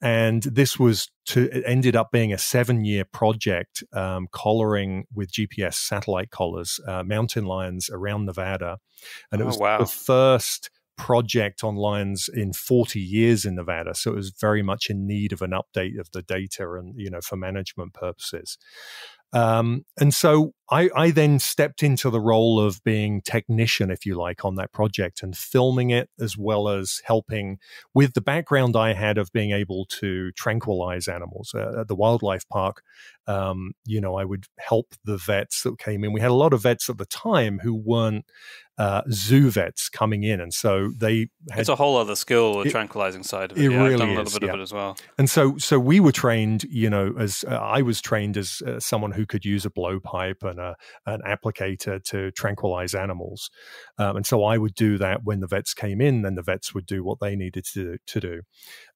and this was to it ended up being a seven year project, um, collaring with GPS satellite collars uh, mountain lions around Nevada, and it oh, was wow. the first project on lions in 40 years in Nevada. So it was very much in need of an update of the data and, you know, for management purposes. Um, and so I, I, then stepped into the role of being technician, if you like, on that project and filming it as well as helping with the background I had of being able to tranquilize animals. Uh, at the wildlife park, um, you know, I would help the vets that came in. We had a lot of vets at the time who weren't uh, zoo vets coming in, and so they. Had, it's a whole other skill, the tranquilizing side of it. It yeah, really I've done a little is, bit yeah. of it as well. And so, so we were trained, you know, as uh, I was trained as uh, someone who could use a blowpipe and a, an applicator to tranquilize animals, um, and so I would do that when the vets came in. Then the vets would do what they needed to to do,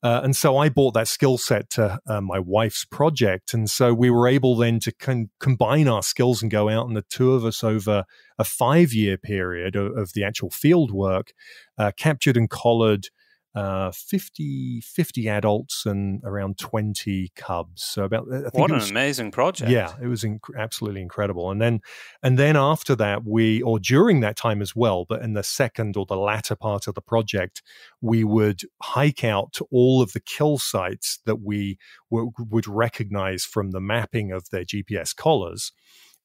uh, and so I bought that skill set to uh, my wife's project, and so we were able then to con- combine our skills and go out, and the two of us over a five year period of, of, the actual field work, uh, captured and collared uh, 50, 50 adults and around 20 cubs. So about what an was, amazing project. Yeah, it was inc- absolutely incredible. And then and then after that we or during that time as well, but in the second or the latter part of the project, we would hike out to all of the kill sites that we would recognize from the mapping of their GPS collars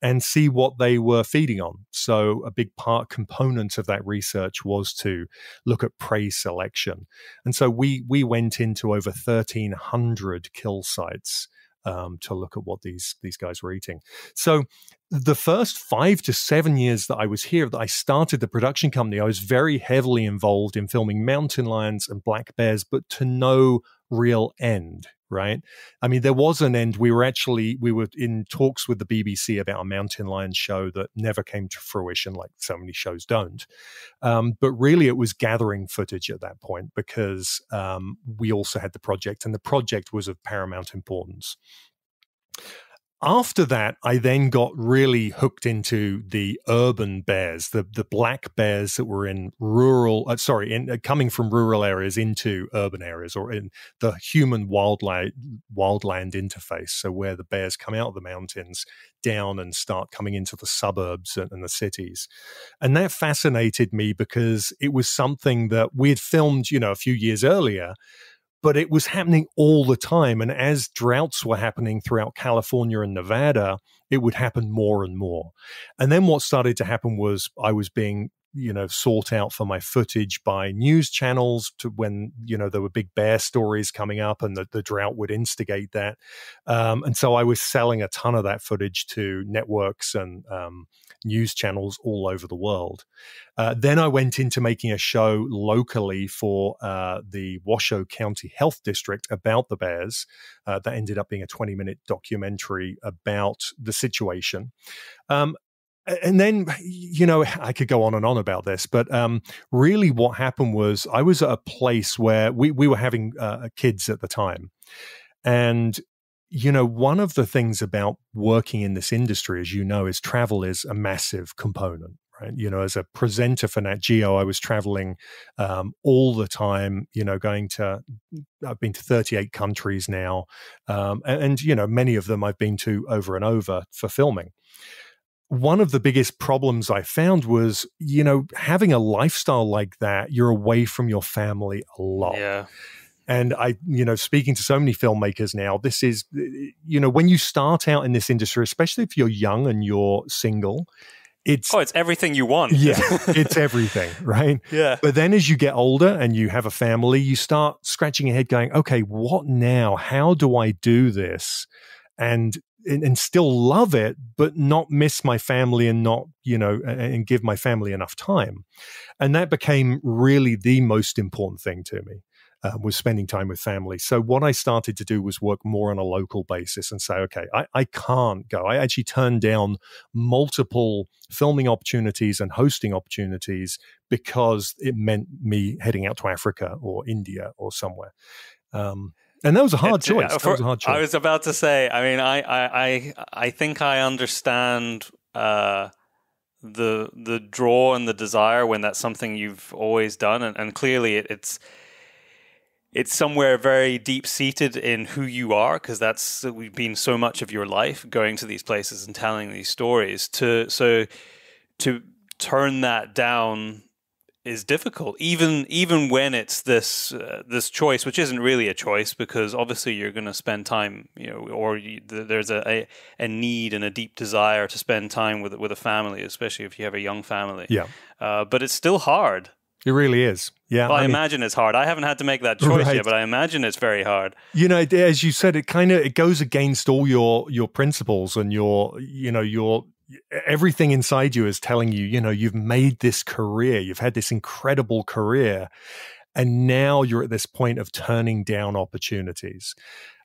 and see what they were feeding on. So, a big part component of that research was to look at prey selection. And so, we, we went into over 1,300 kill sites. Um, to look at what these these guys were eating. So the first five to seven years that I was here, that I started the production company, I was very heavily involved in filming mountain lions and black bears, but to no real end right? I mean, there was an end. We were actually we were in talks with the BBC about a mountain lion show that never came to fruition, like so many shows don't. Um, but really, it was gathering footage at that point because um, we also had the project, and the project was of paramount importance after that, I then got really hooked into the urban bears, the the black bears that were in rural, uh, sorry, in uh, coming from rural areas into urban areas, or in the human wildlife wildland interface. So where the bears come out of the mountains down and start coming into the suburbs and, and the cities, and that fascinated me because it was something that we had filmed, you know, a few years earlier but it was happening all the time. And as droughts were happening throughout California and Nevada, it would happen more and more. And then what started to happen was I was being you know sought out for my footage by news channels to when you know there were big bear stories coming up and the, the drought would instigate that. Um, and so i was selling a ton of that footage to networks and um, news channels all over the world. Uh, then i went into making a show locally for uh, the washoe county health district about the bears uh, that ended up being a 20 minute documentary about the situation. Um, and then you know i could go on and on about this but um, really what happened was i was at a place where we, we were having uh, kids at the time. And you know one of the things about working in this industry as you know is travel is a massive component right? You know as a presenter for nat geo i was traveling um, all the time you know going to i've been to 38 countries now um, and, and you know many of them i've been to over and over for filming one of the biggest problems I found was, you know, having a lifestyle like that, you're away from your family a lot. Yeah. And I, you know, speaking to so many filmmakers now, this is, you know, when you start out in this industry, especially if you're young and you're single, it's oh, it's everything you want. Yeah, it's everything, right? Yeah. But then as you get older and you have a family, you start scratching your head, going, "Okay, what now? How do I do this?" And and, and, still love it, but not miss my family and not, you know, and give my family enough time. And that became really the most important thing to me. Uh, was spending time with family. So what I started to do was work more on a local basis and say, okay, I, I can't go. I actually turned down multiple filming opportunities and hosting opportunities because it meant me heading out to Africa or India or somewhere. Um, and that was a hard it, choice. For, was a hard choice. I was about to say. I mean, I I I, I think I understand uh, the the draw and the desire when that's something you've always done, and, and clearly it, it's it's somewhere very deep seated in who you are because that's we've been so much of your life going to these places and telling these stories. To so to turn that down is difficult even even when it's this uh, this choice which isn't really a choice because obviously you're going to spend time you know or you, there's a, a, a need and a deep desire to spend time with with a family especially if you have a young family yeah uh, but it's still hard it really is. Yeah. Well, I, I mean, imagine it's hard. I haven't had to make that choice right. yet, but I imagine it's very hard. You know, as you said, it kind of it goes against all your your principles and your you know your everything inside you is telling you, you know, you've made this career, you've had this incredible career, and now you're at this point of turning down opportunities.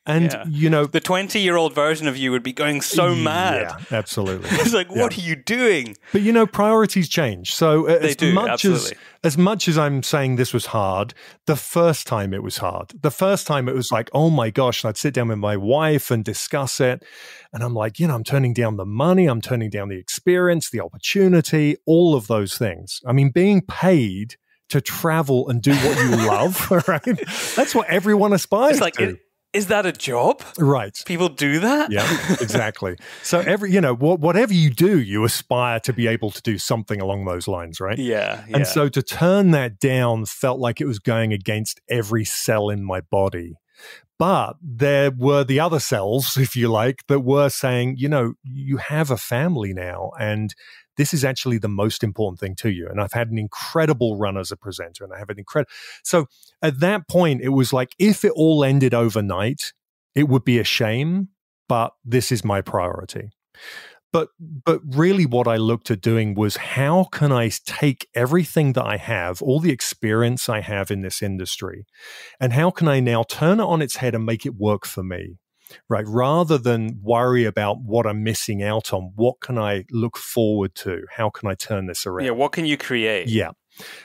And yeah. you know, the twenty-year-old version of you would be going so mad. Yeah, absolutely. it's like, what are you doing? But you know, priorities change. So uh, they as do, much absolutely. as as much as I'm saying this was hard, the first time it was hard. The first time it was like, oh my gosh, and I'd sit down with my wife and discuss it, and I'm like, you know, I'm turning down the money, I'm turning down the experience, the opportunity, all of those things. I mean, being paid to travel and do what you love, right? That's what everyone aspires it's like, to. It, is that a job? Right. People do that? Yeah, exactly. so every, you know, wh- whatever you do, you aspire to be able to do something along those lines, right? Yeah, yeah. And so to turn that down felt like it was going against every cell in my body. But there were the other cells, if you like, that were saying, you know, you have a family now and this is actually the most important thing to you. And I've had an incredible run as a presenter and I have an incredible. So at that point, it was like, if it all ended overnight, it would be a shame, but this is my priority. but but really what i looked at doing was how can i take everything that i have all the experience i have in this industry and how can i now turn it on its head and make it work for me right? Rather than worry about what i'm missing out on what can i look forward to? How can i turn this around? yeah what can you create? Yeah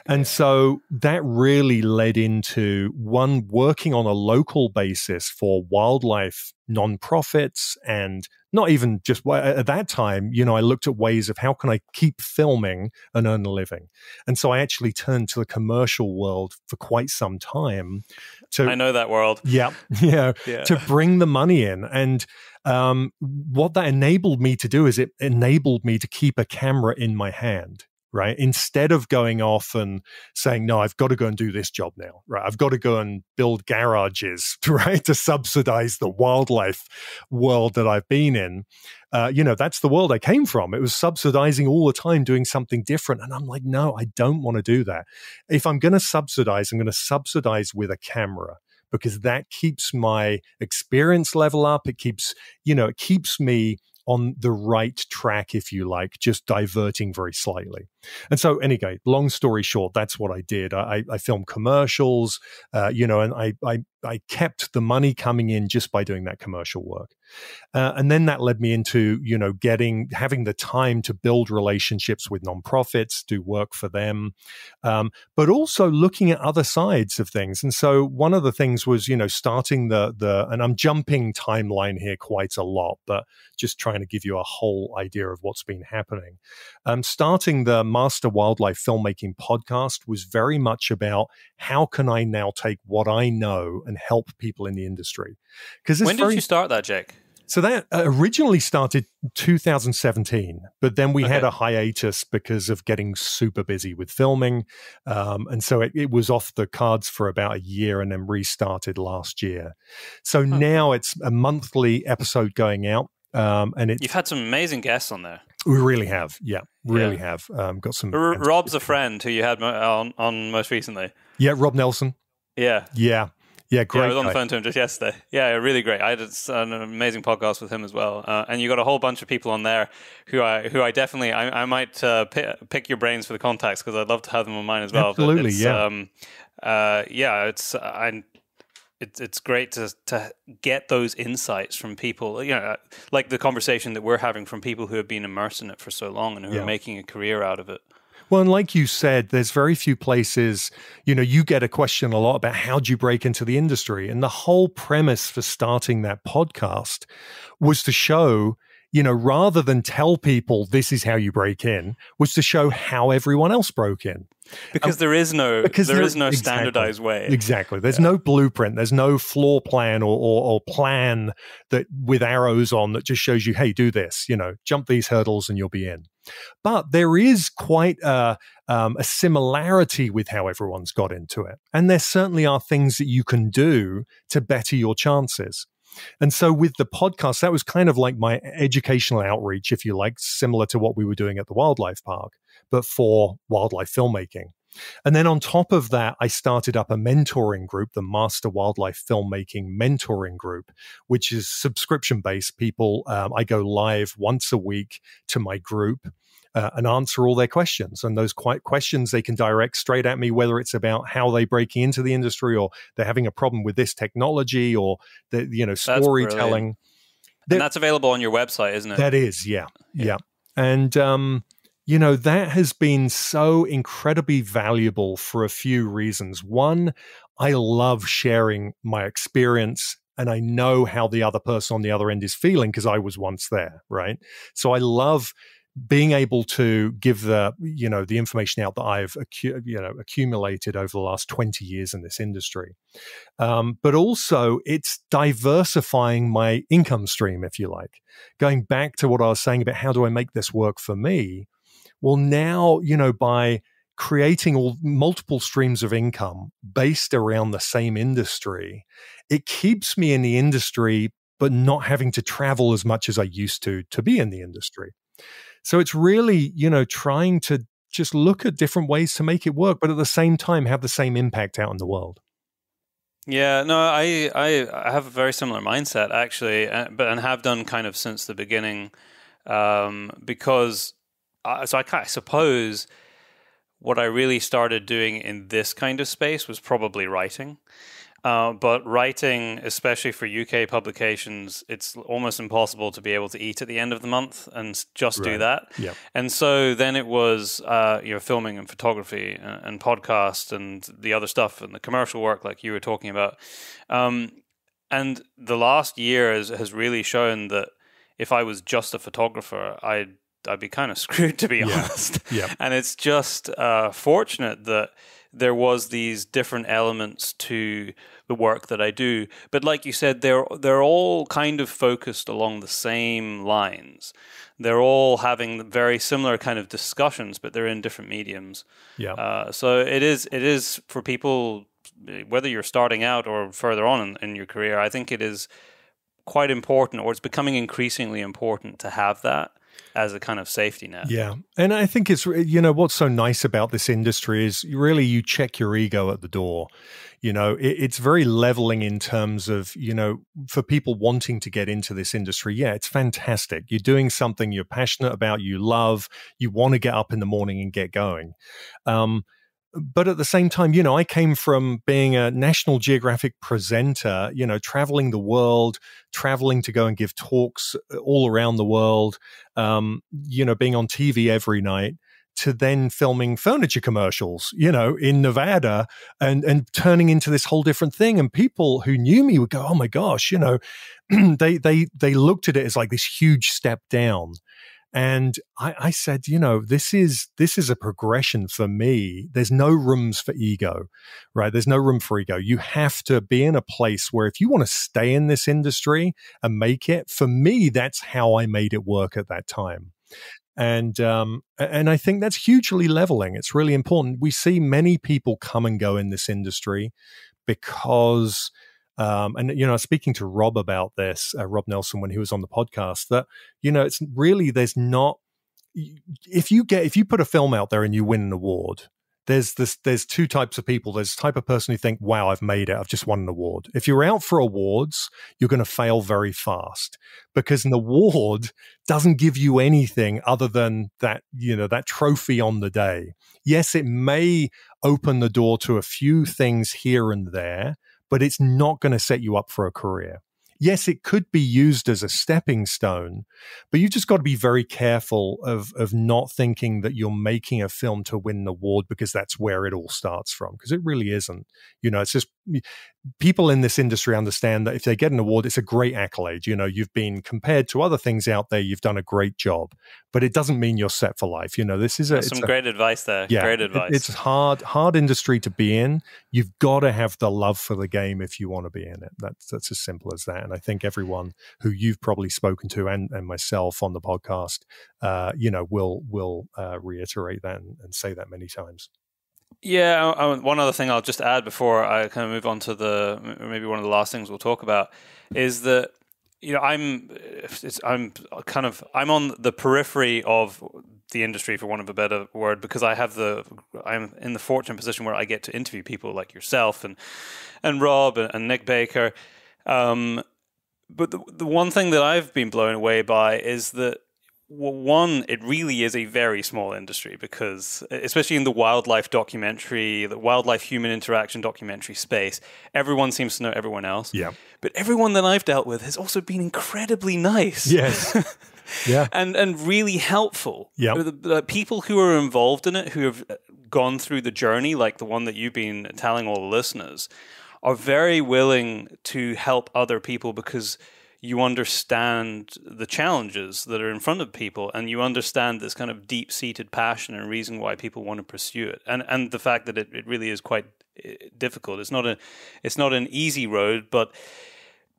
and so that really led into one working on a local basis for wildlife nonprofits and not even just at that time, you know, I looked at ways of how can I keep filming and earn a living. And so I actually turned to the commercial world for quite some time. To, I know that world. Yeah. Yeah. yeah. To bring the money in. And um, what that enabled me to do is it enabled me to keep a camera in my hand right? Instead of going off and saying, no, I've got to go and do this job now, right? I've got to go and build garages, right? To subsidize the wildlife world that I've been in. Uh, you know, that's the world I came from. It was subsidizing all the time, doing something different. And I'm like, no, I don't want to do that. If I'm going to subsidize, I'm going to subsidize with a camera because that keeps my experience level up. It keeps, you know, it keeps me on the right track, if you like, just diverting very slightly. And so, anyway, long story short, that's what I did. I, I filmed commercials, uh, you know, and I, I I kept the money coming in just by doing that commercial work. Uh, and then that led me into, you know, getting, having the time to build relationships with nonprofits, do work for them, um, but also looking at other sides of things. And so one of the things was, you know, starting the, the, and I'm jumping timeline here quite a lot, but just trying to give you a whole idea of what's been happening. Um, starting the Master Wildlife Filmmaking podcast was very much about how can I now take what I know and help people in the industry. Because when did very, you start that, Jake? So that uh, originally started 2017, but then we okay. had a hiatus because of getting super busy with filming, um, and so it, it, was off the cards for about a year, and then restarted last year. So oh. now it's a monthly episode going out, um, and you've had some amazing guests on there. We really have, yeah, really yeah. have. Um, got some. R- Rob's a friend who you had on on most recently. Yeah, Rob Nelson. Yeah, yeah. Yeah, great. Yeah, I was on the phone to him just yesterday. Yeah, really great. I had an amazing podcast with him as well, uh, and you got a whole bunch of people on there who I who I definitely I, I might uh, pick, pick, your brains for the contacts because I'd love to have them on mine as well. Absolutely, yeah. Um, uh, yeah, it's I it's it's great to to get those insights from people. You know, like the conversation that we're having from people who have been immersed in it for so long and who yeah. are making a career out of it. Well, and like you said, there's very few places, you know, you get a question a lot about how do you break into the industry? And the whole premise for starting that podcast was to show, you know, rather than tell people this is how you break in, was to show how everyone else broke in. Because um, there is no because there, there is no exactly, standardized way. Exactly. There's yeah. no blueprint. There's no floor plan or, or, or plan that with arrows on that just shows you, hey, do this. You know, jump these hurdles and you'll be in. But there is quite a, um, a similarity with how everyone's got into it. And there certainly are things that you can do to better your chances. And so with the podcast, that was kind of like my educational outreach, if you like, similar to what we were doing at the wildlife park, but for wildlife filmmaking. And then on top of that, I started up a mentoring group, the Master Wildlife Filmmaking Mentoring Group, which is subscription based. People, um, I go live once a week to my group. Uh, and answer all their questions. And those quite questions they can direct straight at me, whether it's about how they breaking into the industry or they're having a problem with this technology or the you know storytelling. And that's available on your website, isn't it? That is, yeah, yeah. yeah. And um, you know, that has been so incredibly valuable for a few reasons. One, I love sharing my experience and I know how the other person on the other end is feeling because I was once there, right? So I love being able to give the you know the information out that I've you know accumulated over the last 20 years in this industry um, but also it's diversifying my income stream if you like going back to what I was saying about how do I make this work for me well, now, you know, by creating all multiple streams of income based around the same industry, it keeps me in the industry, but not having to travel as much as I used to to be in the industry. So it's really, you know, trying to just look at different ways to make it work, but at the same time have the same impact out in the world. Yeah, no, I I, I have a very similar mindset actually, but and have done kind of since the beginning um, because uh, so I, I suppose what I really started doing in this kind of space was probably writing. Uh, but writing, especially for UK publications, it's almost impossible to be able to eat at the end of the month and just right. do that. Yep. And so then it was, uh, you know, filming and photography and, and, podcast and the other stuff and the commercial work, like you were talking about. Um, and the last year has, has really shown that if I was just a photographer, I'd I'd be kind of screwed to be yeah. honest. Yeah. And it's just uh, fortunate that there was these different elements to the work that I do. But like you said, they're they're all kind of focused along the same lines. They're all having very similar kind of discussions, but they're in different mediums. Yeah. Uh, so it is it is for people whether you're starting out or further on in, in your career. I think it is quite important, or it's becoming increasingly important to have that as a kind of safety net. Yeah. And I think it's, you know, what's so nice about this industry is really you check your ego at the door. You know, it, it's very leveling in terms of, you know, for people wanting to get into this industry. Yeah, it's fantastic. You're doing something you're passionate about, you love, you want to get up in the morning and get going. Um, but at the same time, you know, I came from being a National Geographic presenter, you know, traveling the world, traveling to go and give talks uh, all around the world, um, you know, being on TV every night to then filming furniture commercials, you know, in Nevada and and turning into this whole different thing. And people who knew me would go, "Oh my gosh," you know, they they they looked at it as like this huge step down. And I, I, said, you know, this is this is a progression for me. There's no rooms for ego, right? There's no room for ego. You have to be in a place where if you want to stay in this industry and make it, for me, that's how I made it work at that time. And um, and I think that's hugely leveling. It's really important. We see many people come and go in this industry because um, and you know, speaking to Rob about this, uh, Rob Nelson, when he was on the podcast, that you know, it's really there's not if you get if you put a film out there and you win an award, there's this there's two types of people. There's the type of person who think, "Wow, I've made it. I've just won an award." If you're out for awards, you're going to fail very fast because an award doesn't give you anything other than that you know that trophy on the day. Yes, it may open the door to a few things here and there, but it's not going to set you up for a career. Yes, it could be used as a stepping stone, but you've just got to be very careful of of not thinking that you're making a film to win an award because that's where it all starts from because it really isn't. You know, it's just people in this industry understand that if they get an award, it's a great accolade. You know, you've been compared to other things out there, you've done a great job, but it doesn't mean you're set for life. You know, this is a, some great advice there. Yeah, great advice. It, it's hard, hard industry to be in. You've got to have the love for the game if you want to be in it. That's that's as simple as that. And I think everyone who you've probably spoken to and, and myself on the podcast, uh, you know, will will uh, reiterate that and, and say that many times. Yeah, I, I, one other thing I'll just add before I kind of move on to the maybe one of the last things we'll talk about is that you know I'm I'm kind of I'm on the periphery of the industry for want of a better word because I have the I'm in the fortunate position where I get to interview people like yourself and and Rob and, and Nick Baker. Um, but the the one thing that I've been blown away by is that well, one, it really is a very small industry because, especially in the wildlife documentary, the wildlife human interaction documentary space, everyone seems to know everyone else. Yeah. But everyone that I've dealt with has also been incredibly nice. Yes. yeah. and and really helpful. Yeah. The, the, people who are involved in it, who have uh, gone through the journey, like the one that you've been telling all the listeners, are very willing to help other people because you understand the challenges that are in front of people and you understand this kind of deep seated passion and reason why people want to pursue it. And and the fact that it, it really is quite eh, difficult. It's not a it's not an easy road but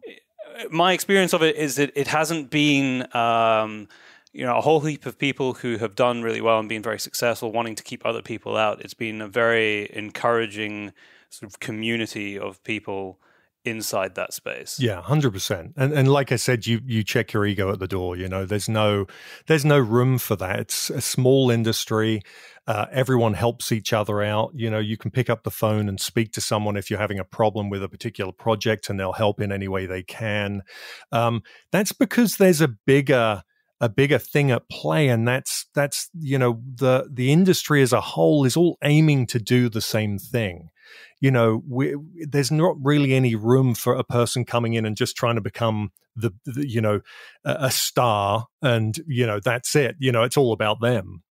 eh, my experience of it is that it hasn't been um, you know a whole heap of people who have done really well and been very successful wanting to keep other people out. It's been a very encouraging sort of community of people inside that space. Yeah, hundred percent. And and like I said, you you check your ego at the door. You know, there's no there's no room for that. It's a small industry. Uh, everyone helps each other out. You know, you can pick up the phone and speak to someone if you're having a problem with a particular project, and they'll help in any way they can. Um, that's because there's a bigger a bigger thing at play, and that's that's you know the the industry as a whole is all aiming to do the same thing. You know, we, there's not really any room for a person coming in and just trying to become the, the you know a, a star, and you know that's it. You know, it's all about them.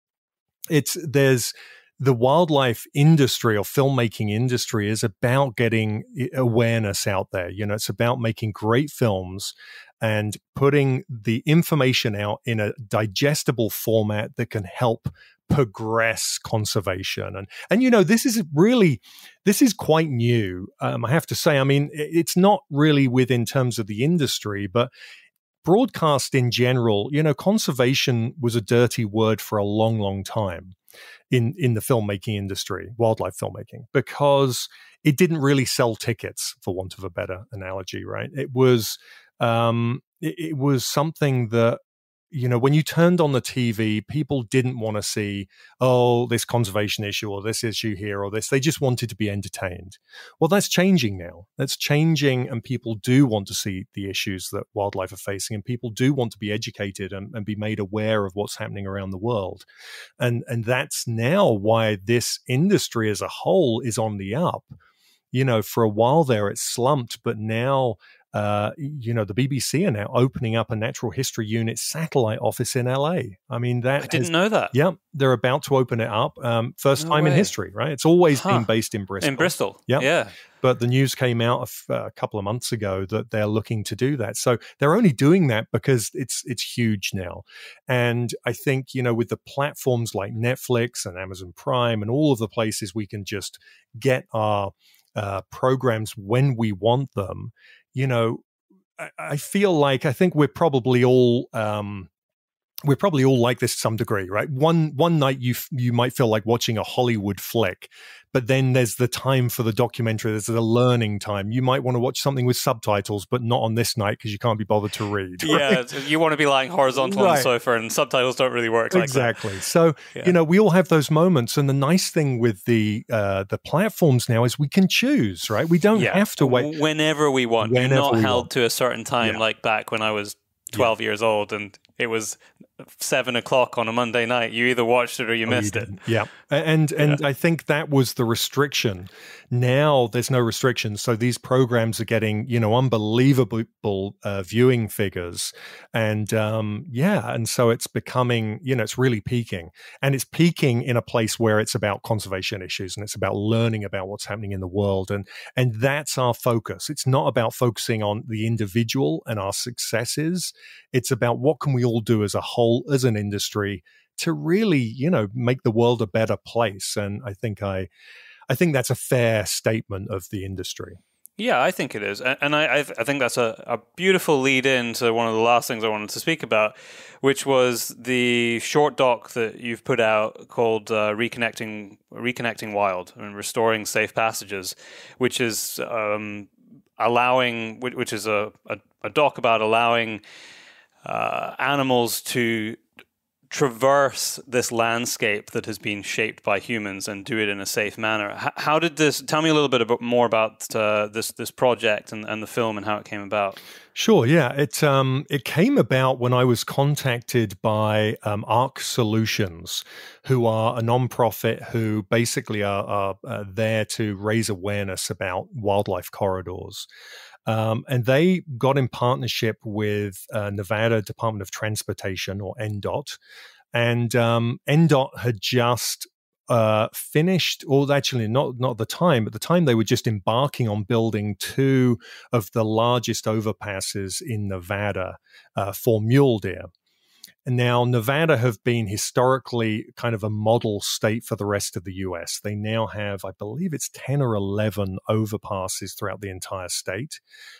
It's there's the wildlife industry or filmmaking industry is about getting awareness out there. You know, it's about making great films and putting the information out in a digestible format that can help progress conservation and and you know this is really this is quite new um, i have to say i mean it's not really within terms of the industry but broadcast in general you know conservation was a dirty word for a long long time in in the filmmaking industry, wildlife filmmaking, because it didn't really sell tickets, for want of a better analogy. Right? It was um, it, it was something that you know, when you turned on the TV, people didn't want to see, oh, this conservation issue or this issue here or this. They just wanted to be entertained. Well, that's changing now. That's changing, and people do want to see the issues that wildlife are facing, and people do want to be educated and, and be made aware of what's happening around the world. And and that's now why this industry as a whole is on the up. You know, for a while there it slumped, but now uh, you know, the BBC are now opening up a natural history unit satellite office in LA. I mean, that I didn't has, know that. Yeah, they're about to open it up. Um, first no time way. in history, right? It's always huh. been based in Bristol. In Bristol, yeah, yeah. But the news came out a, a couple of months ago that they're looking to do that. So they're only doing that because it's it's huge now. And I think you know, with the platforms like Netflix and Amazon Prime and all of the places we can just get our uh, programs when we want them you know, I, I feel like I think we're probably all um, we're probably all like this to some degree, right? One one night you f- you might feel like watching a Hollywood flick, but then there's the time for the documentary. There's the learning time. You might want to watch something with subtitles, but not on this night because you can't be bothered to read. Right? Yeah, you want to be lying horizontal right. on the sofa, and subtitles don't really work. Like exactly. That. So yeah. you know, we all have those moments, and the nice thing with the uh, the platforms now is we can choose. Right, we don't yeah. have to wait whenever we want. Whenever You're not held want. to a certain time, yeah. like back when I was 12 years old and it was seven o'clock on a Monday night. You either watched it or you oh, missed you it. Yeah, and and yeah. I think that was the restriction. Now there's no restrictions, so these programs are getting you know unbelievable uh, viewing figures, and um, yeah, and so it's becoming you know it's really peaking, and it's peaking in a place where it's about conservation issues and it's about learning about what's happening in the world, and and that's our focus. It's not about focusing on the individual and our successes. It's about what can we all do as a whole, as an industry, to really, you know, make the world a better place. And I think I, I think that's a fair statement of the industry. Yeah, I think it is, and I I think that's a, a beautiful lead in to one of the last things I wanted to speak about, which was the short doc that you've put out called uh, "Reconnecting Reconnecting Wild" and restoring safe passages, which is um, allowing, which is a, a, a doc about allowing uh, animals to traverse this landscape that has been shaped by humans and do it in a safe manner. H- how did this? Tell me a little bit about, more about uh, this this project and, and the film and how it came about. Sure. Yeah. It um it came about when I was contacted by um, Arc Solutions, who are a nonprofit who basically are, are, are there to raise awareness about wildlife corridors. Um, and they got in partnership with uh, Nevada Department of Transportation or NDOT. And um, NDOT had just uh, finished, or actually not not the time, at the time they were just embarking on building two of the largest overpasses in Nevada uh, for mule deer. Now Nevada have been historically kind of a model state for the rest of the US. They now have, I believe it's 10 or 11 overpasses throughout the entire state.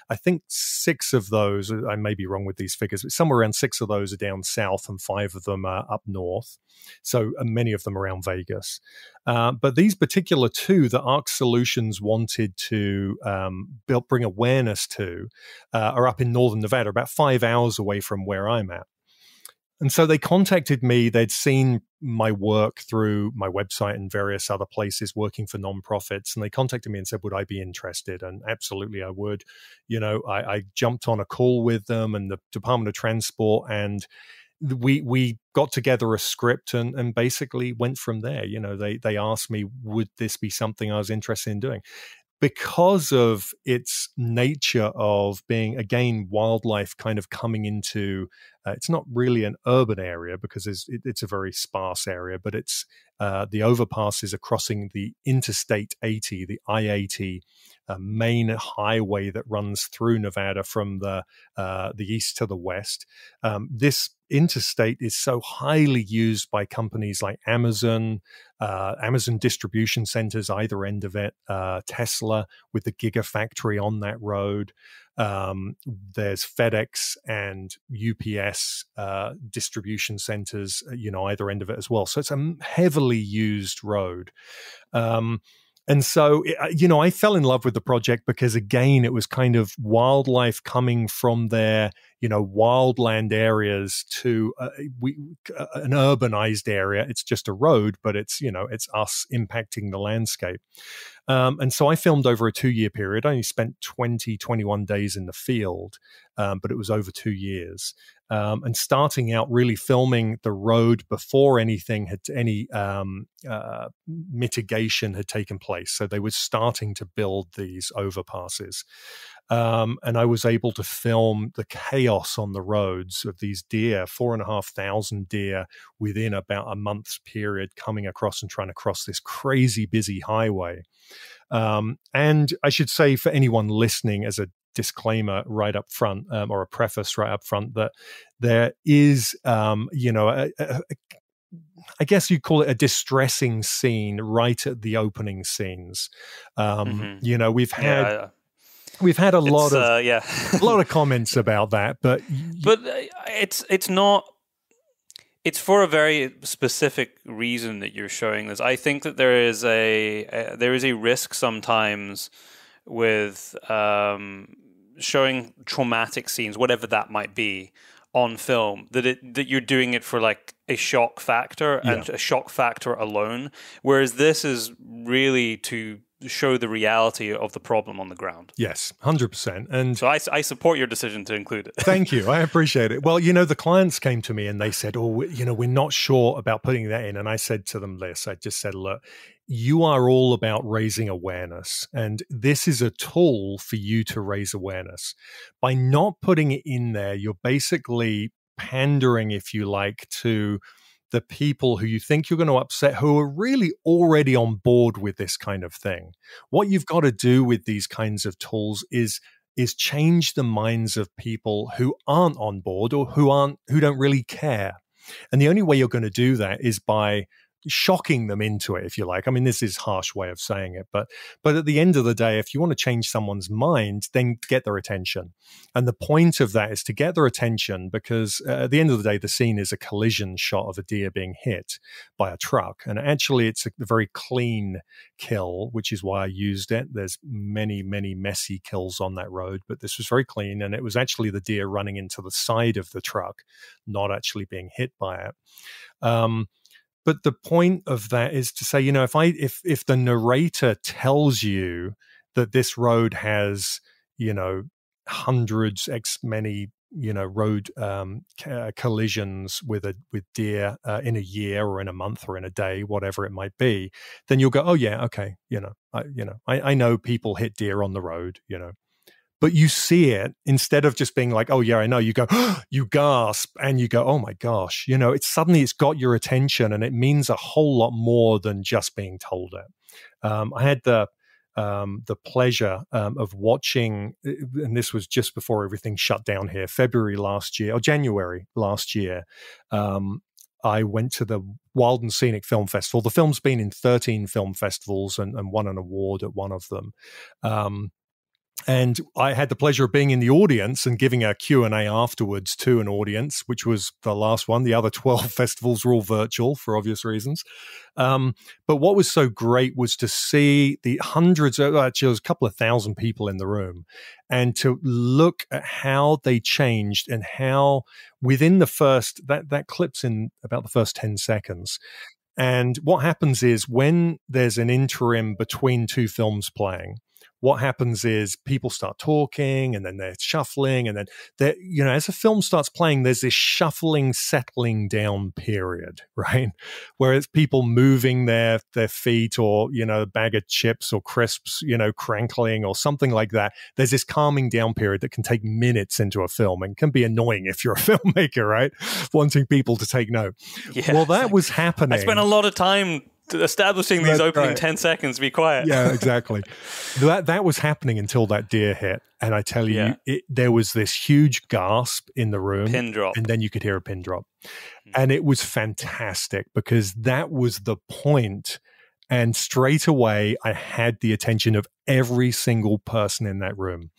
I think six of those, I may be wrong with these figures, but somewhere around six of those are down south and five of them are up north. So uh, many of them around Vegas. Uh, but these particular two that Arc Solutions wanted to um, build, bring awareness to uh, are up in northern Nevada, about five hours away from where I'm at. And so they contacted me. They'd seen my work through my website and various other places working for nonprofits. And they contacted me and said, Would I be interested? And absolutely, I would. You know, I, I jumped on a call with them and the Department of Transport and we we got together a script and and basically went from there. You know, they they asked me would this be something I was interested in doing because of its nature of being again wildlife kind of coming into uh, it's not really an urban area because it's, it, it's a very sparse area but it's uh, the overpasses are crossing the interstate 80 the i-80 uh, main highway that runs through nevada from the uh, the east to the west. Um, this interstate is so highly used by companies like Amazon, uh, Amazon distribution centers, either end of it, uh, Tesla with the Gigafactory on that road. Um, there's FedEx and UPS uh, distribution centers, uh, you know, either end of it as well. So it's a heavily used road. Um, and so, uh, you know, I fell in love with the project because, again, it was kind of wildlife coming from their, you know, wildland areas to uh, we, uh, an urbanized area. It's just a road, but it's, you know, it's us impacting the landscape. Um, and so I filmed over a two year period. I only spent 20, 21 days in the field, um, but it was over two years. Um, and starting out really filming the road before anything had any um, uh, mitigation had taken place. So they were starting to build these overpasses. Um, and I was able to film the chaos on the roads of these deer, four and a half thousand deer within about a month's period coming across and trying to cross this crazy busy highway. Um, and I should say for anyone listening, as a disclaimer right up front um, or a preface right up front, that there is, um, you know, a, a, a I guess you call it a distressing scene right at the opening scenes. Um, mm-hmm. You know, we've had yeah, we've had a lot of uh, yeah a lot of comments about that, but but uh, it's it's not. It's for a very specific reason that you're showing this. I think that there is a, a there is a risk sometimes with um, showing traumatic scenes, whatever that might be, on film that it that you're doing it for like a shock factor and yeah. a shock factor alone whereas this is really to show the reality of the problem on the ground. Yes, 100%. And so I, I support your decision to include it. thank you. I appreciate it. Well, you know, the clients came to me and they said, Oh, you know, we're not sure about putting that in. And I said to them this I just said, Look, you are all about raising awareness. And this is a tool for you to raise awareness. By not putting it in there, you're basically pandering, if you like, to the people who you think you're going to upset who are really already on board with this kind of thing. What you've got to do with these kinds of tools is is change the minds of people who aren't on board or who aren't who don't really care. And the only way you're going to do that is by shocking them into it if you like. I mean this is harsh way of saying it but but at the end of the day if you want to change someone's mind then get their attention. And the point of that is to get their attention because uh, at the end of the day the scene is a collision shot of a deer being hit by a truck. And actually it's a very clean kill which is why i used it. There's many many messy kills on that road but this was very clean and it was actually the deer running into the side of the truck not actually being hit by it. Um, but the point of that is to say you know if i if if the narrator tells you that this road has you know hundreds x many you know road um, uh, collisions with a with deer uh, in a year or in a month or in a day whatever it might be then you'll go oh yeah okay you know i you know i, I know people hit deer on the road you know but you see it instead of just being like, oh yeah, I know. You go, you gasp, and you go, oh my gosh, you know, it's suddenly it's got your attention, and it means a whole lot more than just being told it. Um, I had the um, the pleasure um, of watching, uh, and this was just before everything shut down here, February last year or January last year. Um, I went to the Wild and Scenic Film Festival. The film's been in 13 film festivals and, and won an award at one of them. And I had the pleasure of being in the audience and giving a Q&A afterwards to an audience, which was the last one. The other 12 festivals were all virtual for obvious reasons. Um, but what was so great was to see the hundreds, of, actually, there was a couple of thousand people in the room, and to look at how they changed and how within the first, that, that clips in about the first 10 seconds. And what happens is when there's an interim between two films playing, what happens is people start talking and then they're shuffling and then they you know as a film starts playing there's this shuffling settling down period right? Where it's people moving their their feet or you know a bag of chips or crisps you know crankling or something like that. There's this calming down period that can take minutes into a film and can be annoying if you're a filmmaker right? Wanting people to take note. Yeah, well that was happening i spent a lot of time establishing these That's opening right. 10 seconds be quiet yeah exactly that that was happening until that deer hit and i tell you yeah. it, there was this huge gasp in the room pin drop and then you could hear a pin drop mm-hmm. and it was fantastic because that was the point and straight away, I had the attention of every single person in that room.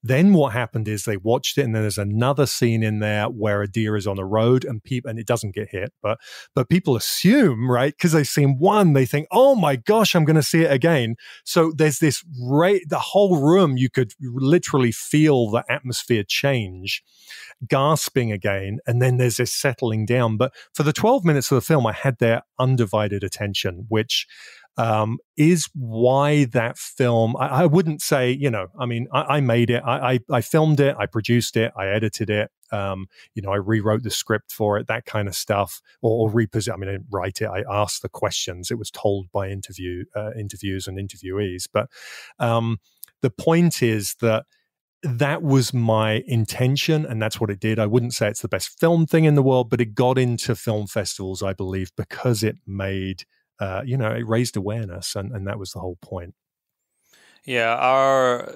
Then what happened is they watched it, and then there's another scene in there where a deer is on the road, and people and it doesn't get hit, but but people assume right because they've seen one, they think, oh my gosh, I'm going to see it again. So there's this right, the whole room you could literally feel the atmosphere change, gasping again, and then there's this settling down. But for the 12 minutes of the film, I had their undivided attention, which um, is why that film. I, I, wouldn't say, you know, I mean, I, I made it, I, I, I, filmed it, I produced it, I edited it. Um, you know, I rewrote the script for it, that kind of stuff, or, or reposit. I mean, I didn't write it. I asked the questions. It was told by interview uh, interviews and interviewees. But um, the point is that that was my intention and that's what it did. I wouldn't say it's the best film thing in the world, but it got into film festivals, I believe, because it made uh, you know, it raised awareness, and, and that was the whole point. Yeah, our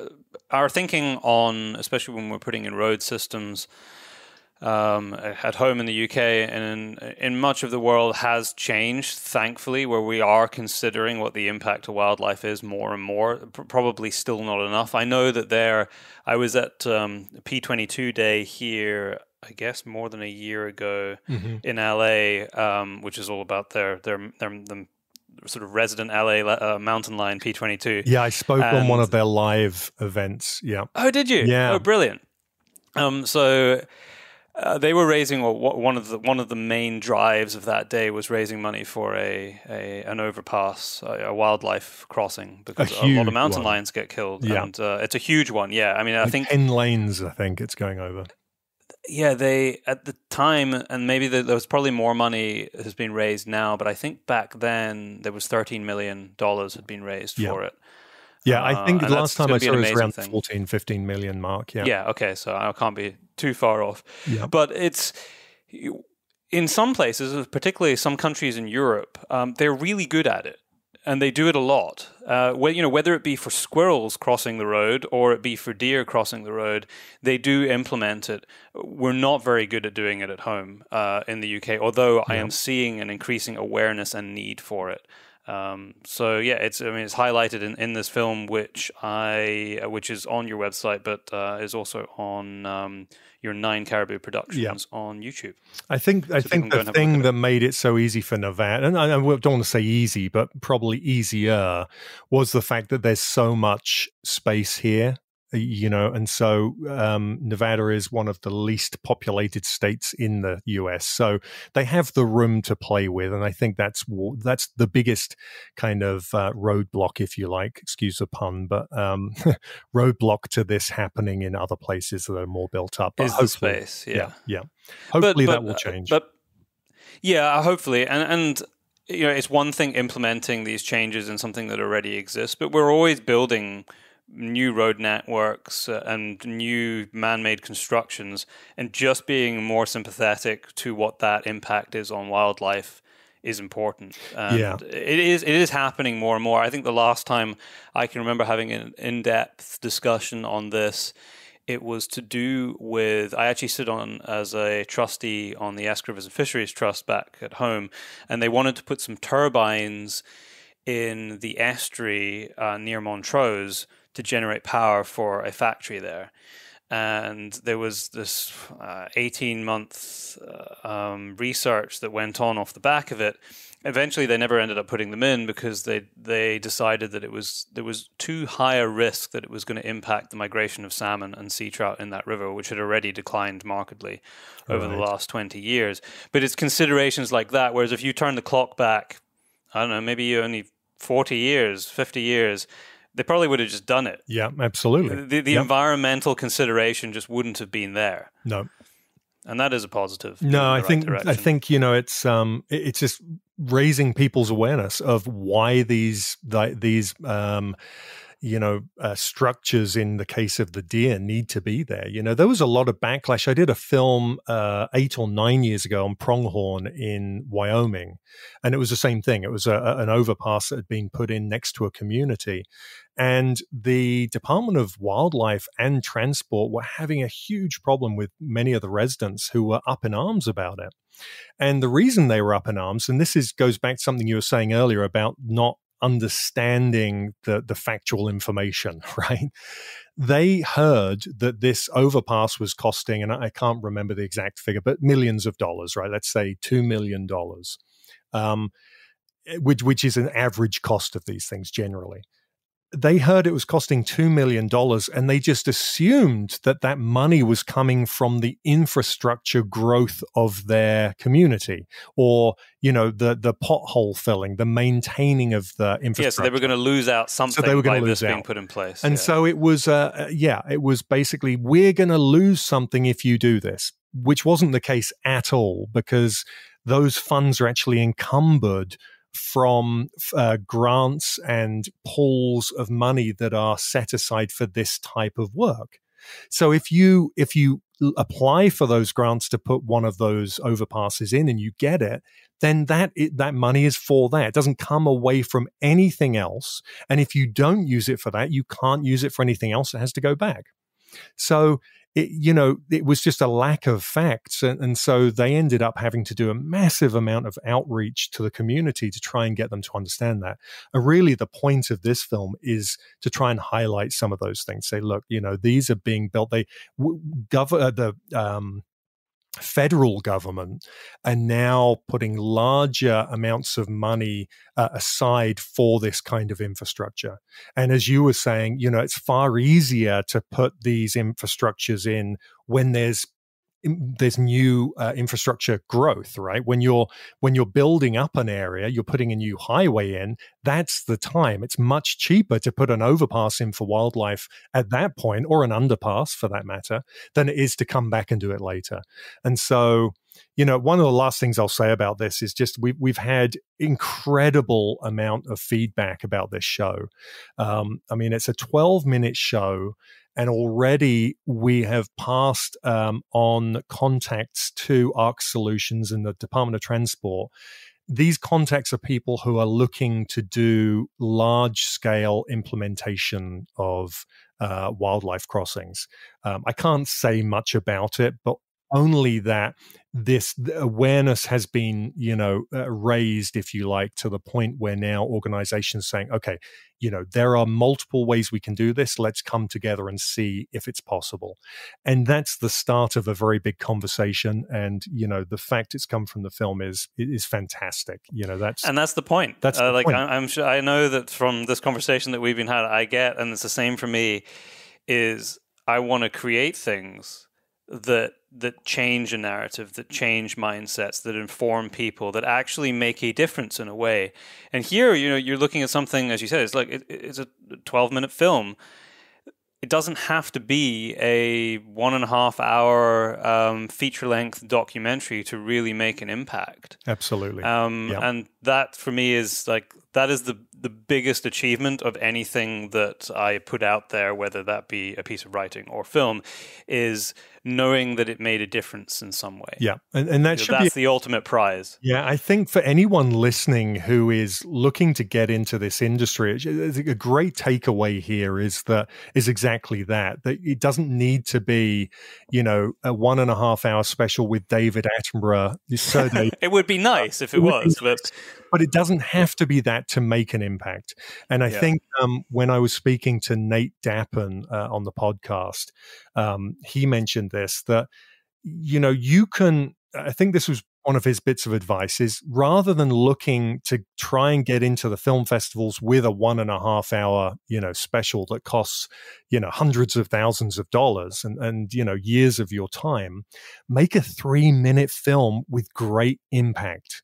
our thinking on, especially when we're putting in road systems um, at home in the UK and in, in much of the world, has changed. Thankfully, where we are considering what the impact of wildlife is more and more. Probably still not enough. I know that there. I was at um, P22 Day here I guess more than a year ago mm-hmm. in LA, um, which is all about their their their, their sort of resident LA uh, mountain lion P22. Yeah, I spoke and, on one of their live events. Yeah. Oh, did you? Yeah. Oh, brilliant. Um, so uh, they were raising well, one of the one of the main drives of that day was raising money for a, a an overpass, a, a wildlife crossing, because a, a, lot of mountain one. lions get killed. Yeah. and uh, it's a huge one. Yeah, I mean, I like think ten lanes. I think it's going over yeah, they at the time, and maybe the, there was probably more money has been raised now, but I think back then there was thirteen million dollars had been raised yeah. for it. Yeah, I think uh, the last time I saw it was around thing. 14, 15 million mark. Yeah. Yeah. Okay, so I can't be too far off. Yeah. But it's in some places, particularly some countries in Europe, um, they're really good at it and they do it a lot. Uh, you know, whether it be for squirrels crossing the road or it be for deer crossing the road, they do implement it. We're not very good at doing it at home uh, in the UK, although yeah. I am seeing an increasing awareness and need for it. Um, so yeah, it's I mean it's highlighted in, in this film, which I which is on your website, but uh, is also on um, your Nine Caribou Productions on YouTube. I think I think the thing that made it so easy for Nevada, and I don't want to say easy, but probably easier, was the fact that there's so much space here you know, and so um, Nevada is one of the least populated states in the U.S. So they have the room to play with, and I think that's that's the biggest kind of uh, roadblock, if you like, excuse the pun, but um, roadblock to this happening in other places that are more built up. But is the space? Yeah, yeah. yeah. Hopefully but, but, that will uh, change. But yeah, hopefully, and and you know, it's one thing implementing these changes in something that already exists, but we're always building new road networks uh, and new man-made constructions and just being more sympathetic to what that impact is on wildlife is important. And yeah. it is it is happening more and more. I think the last time I can remember having an in-depth discussion on this it was to do with I actually sit on as a trustee on the Esk Rivers and Fisheries Trust back at home and they wanted to put some turbines in the estuary uh, near Montrose to generate power for a factory there. And there was this uh, 18 month uh, um, research that went on off the back of it. Eventually, they never ended up putting them in because they they decided that it was there was too high a risk that it was going to impact the migration of salmon and sea trout in that river, which had already declined markedly over right. the last 20 years. But it's considerations like that. Whereas if you turn the clock back, I don't know, maybe you only 40 years, 50 years, they probably would have just done it. Yeah, absolutely. The, the yep. environmental consideration just wouldn't have been there. No, and that is a positive. No, I right think direction. I think you know it's um it's just raising people's awareness of why these these um you know uh, structures in the case of the deer need to be there. You know there was a lot of backlash. I did a film uh, eight or nine years ago on pronghorn in wyoming and it was the same thing. It was a, an overpass that had been put in next to a community and the department of wildlife and transport were having a huge problem with many of the residents who were up in arms about it. And the reason they were up in arms and this is goes back to something you were saying earlier about not understanding the, the factual information, right? They heard that this overpass was costing, and I can't remember the exact figure, but millions of dollars, right? Let's say $2 million, um, which, which is an average cost of these things generally they heard it was costing $2 million and they just assumed that that money was coming from the infrastructure growth of their community or, you know, the, the pothole filling, the maintaining of the infrastructure. Yeah, so they were going to lose out something so they were by lose this out. being put in place. And yeah. so it was, uh, uh yeah, it was basically, we're going to lose something if you do this, which wasn't the case at all because those funds are actually encumbered – from uh, grants and pools of money that are set aside for this type of work. So if you if you apply for those grants to put one of those overpasses in and you get it, then that that money is for that. It doesn't come away from anything else. And if you don't use it for that, you can't use it for anything else. It has to go back. So it, you know, it was just a lack of facts. And, and, so they ended up having to do a massive amount of outreach to the community to try and get them to understand that. And really, the point of this film is to try and highlight some of those things. Say, look, you know, these are being built. They, gov- uh, the, um, federal government are now putting larger amounts of money uh, aside for this kind of infrastructure. And as you were saying, you know, it's far easier to put these infrastructures in when there's there's new uh, infrastructure growth right? When you're when you're building up an area you're putting a new highway in that's the time. It's much cheaper to put an overpass in for wildlife at that point or an underpass for that matter than it is to come back and do it later. And so you know one of the last things i'll say about this is just we, we've had incredible amount of feedback about this show. Um, i mean it's a 12 minute show and already we have passed um, on contacts to ARC Solutions and the Department of Transport. These contacts are people who are looking to do large scale implementation of uh, wildlife crossings. Um, I can't say much about it, but only that this awareness has been you know uh, raised if you like to the point where now organizations saying okay you know there are multiple ways we can do this. Let's come together and see if it's possible. And that's the start of a very big conversation and you know the fact it's come from the film is is fantastic. You know that's and that's the point. that's uh, like point. i'm sure i know that from this conversation that we've been had i get and it's the same for me is i want to create things that that change a narrative, that change mindsets, that inform people, that actually make a difference in a way. And here, you know, you're looking at something, as you said, it's like it, it's a 12 minute film. It doesn't have to be a one and a half hour um, feature length documentary to really make an impact. Absolutely. Um, yep. And that for me is like, that is the the biggest achievement of anything that I put out there, whether that be a piece of writing or film, is knowing that it made a difference in some way. Yeah, and, and that you know, that's be, the ultimate prize. Yeah, I think for anyone listening who is looking to get into this industry, a great takeaway here is that is exactly that. That it doesn't need to be, you know, a one and a half hour special with David Attenborough. it would be nice if it, it was, but but it doesn't have to be that to make an impact. And I yeah. think um, when I was speaking to Nate Dappen uh, on the podcast, um, he mentioned this that you know you can. I think this was one of his bits of advice is rather than looking to try and get into the film festivals with a one and a half hour you know special that costs you know hundreds of thousands of dollars and and you know years of your time make a three minute film with great impact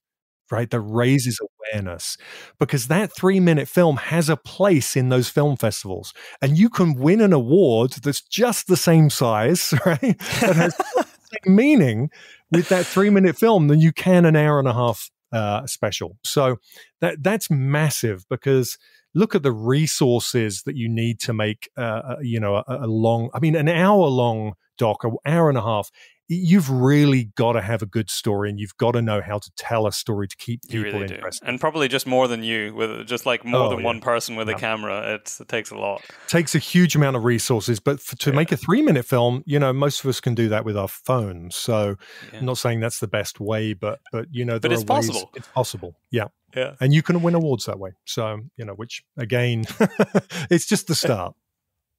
right? That raises awareness because that three minute film has a place in those film festivals. And you can win an award that's just the same size, right? That has meaning with that three minute film than you can an hour and a half uh, special. So that that's massive because look at the resources that you need to make, uh, you know, a, a, long, I mean, an hour long doc, an hour and a half you've really got to have a good story and you've got to know how to tell a story to keep people really interested. And probably just more than you, with just like more oh, than yeah. one person with yeah. a camera, it takes a lot. Takes a huge amount of resources, but for, to yeah. make a three minute film, you know, most of us can do that with our phones. So I'm not saying that's the best way, but but you know, but it's possible. It's possible. Yeah. Yeah. And you can win awards that way. So, you know, which again, it's just the start.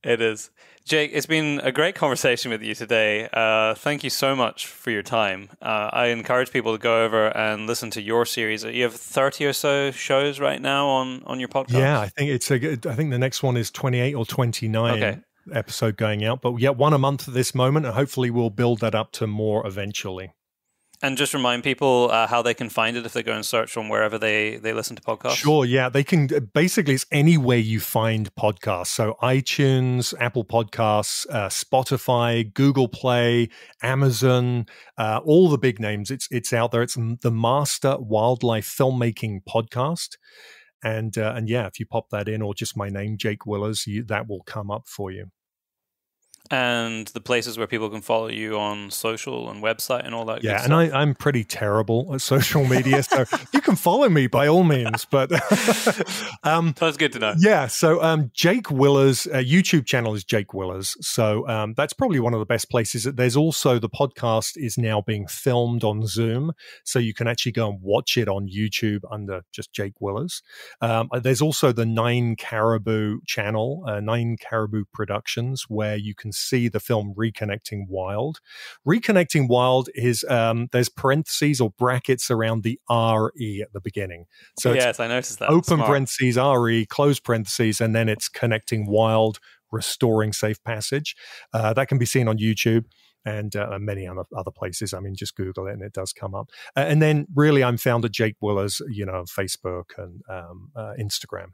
It is. Jake, it's been a great conversation with you today. Uh, thank you so much for your time. Uh, I encourage people to go over and listen to your series. You have 30 or so shows right now on, on your podcast? Yeah, I think it's a, I think the next one is 28 or 29. Okay. episode going out but yeah one a month at this moment and hopefully we'll build that up to more eventually and just remind people uh, how they can find it if they go and search from wherever they, they listen to podcasts. Sure, yeah. They can basically, it's anywhere you find podcasts. So iTunes, Apple Podcasts, uh, Spotify, Google Play, Amazon, uh, all the big names. It's, it's out there. It's the Master Wildlife Filmmaking Podcast. And, uh, and yeah, if you pop that in or just my name, Jake Willers, you, that will come up for you and the places where people can follow you on social and website and all that. Yeah, and I, am pretty terrible at social media, so you can follow me by all means. But um, that's good to know. Yeah, so um, Jake Willers' uh, YouTube channel is Jake Willers, so um, that's probably one of the best places. That there's also the podcast is now being filmed on Zoom, so you can actually go and watch it on YouTube under just Jake Willers. Um, uh, there's also the Nine Caribou channel, uh, Nine Caribou Productions, where you can see the film Reconnecting Wild. Reconnecting Wild is um, there's parentheses or brackets around the RE at the beginning. So yes, I noticed that. Open Smart. parentheses RE, close parentheses, and then it's connecting wild, restoring safe passage. Uh, that can be seen on YouTube and uh, many other, other places. I mean, just Google it and it does come up. Uh, and then, really, I'm found at Jake Willers, you know, Facebook and um, uh, Instagram.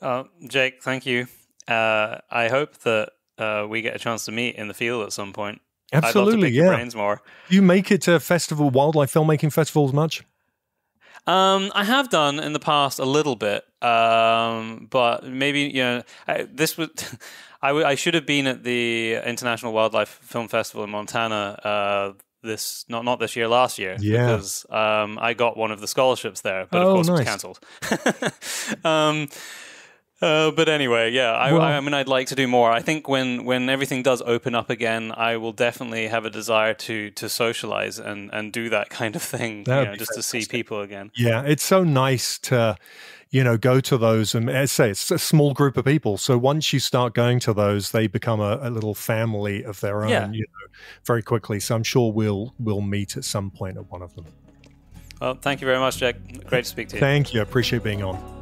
Uh, Jake, thank you. Uh, I hope that uh, we get a chance to meet in the field at some point. Absolutely, yeah. brains more. Do you make it to festival wildlife filmmaking festivals much? Um, I have done in the past a little bit, um, but maybe you know I, this would. I, w- I should have been at the International Wildlife Film Festival in Montana uh, this not not this year, last year. Yeah. Because um, I got one of the scholarships there, but oh, of course nice. it was cancelled. um, uh, but anyway, yeah, I, well, I, mean, I'd like to do more. I think when, when everything does open up again, I will definitely have a desire to to socialize and, and do that kind of thing, you know, just fantastic. to see people again. Yeah, it's so nice to, you know, go to those. And as I say, it's a small group of people. So once you start going to those, they become a, a little family of their own, yeah. you know, very quickly. So I'm sure we'll we'll meet at some point at one of them. Well, thank you very much, Jack. Great to speak to you. Thank you. I appreciate being on.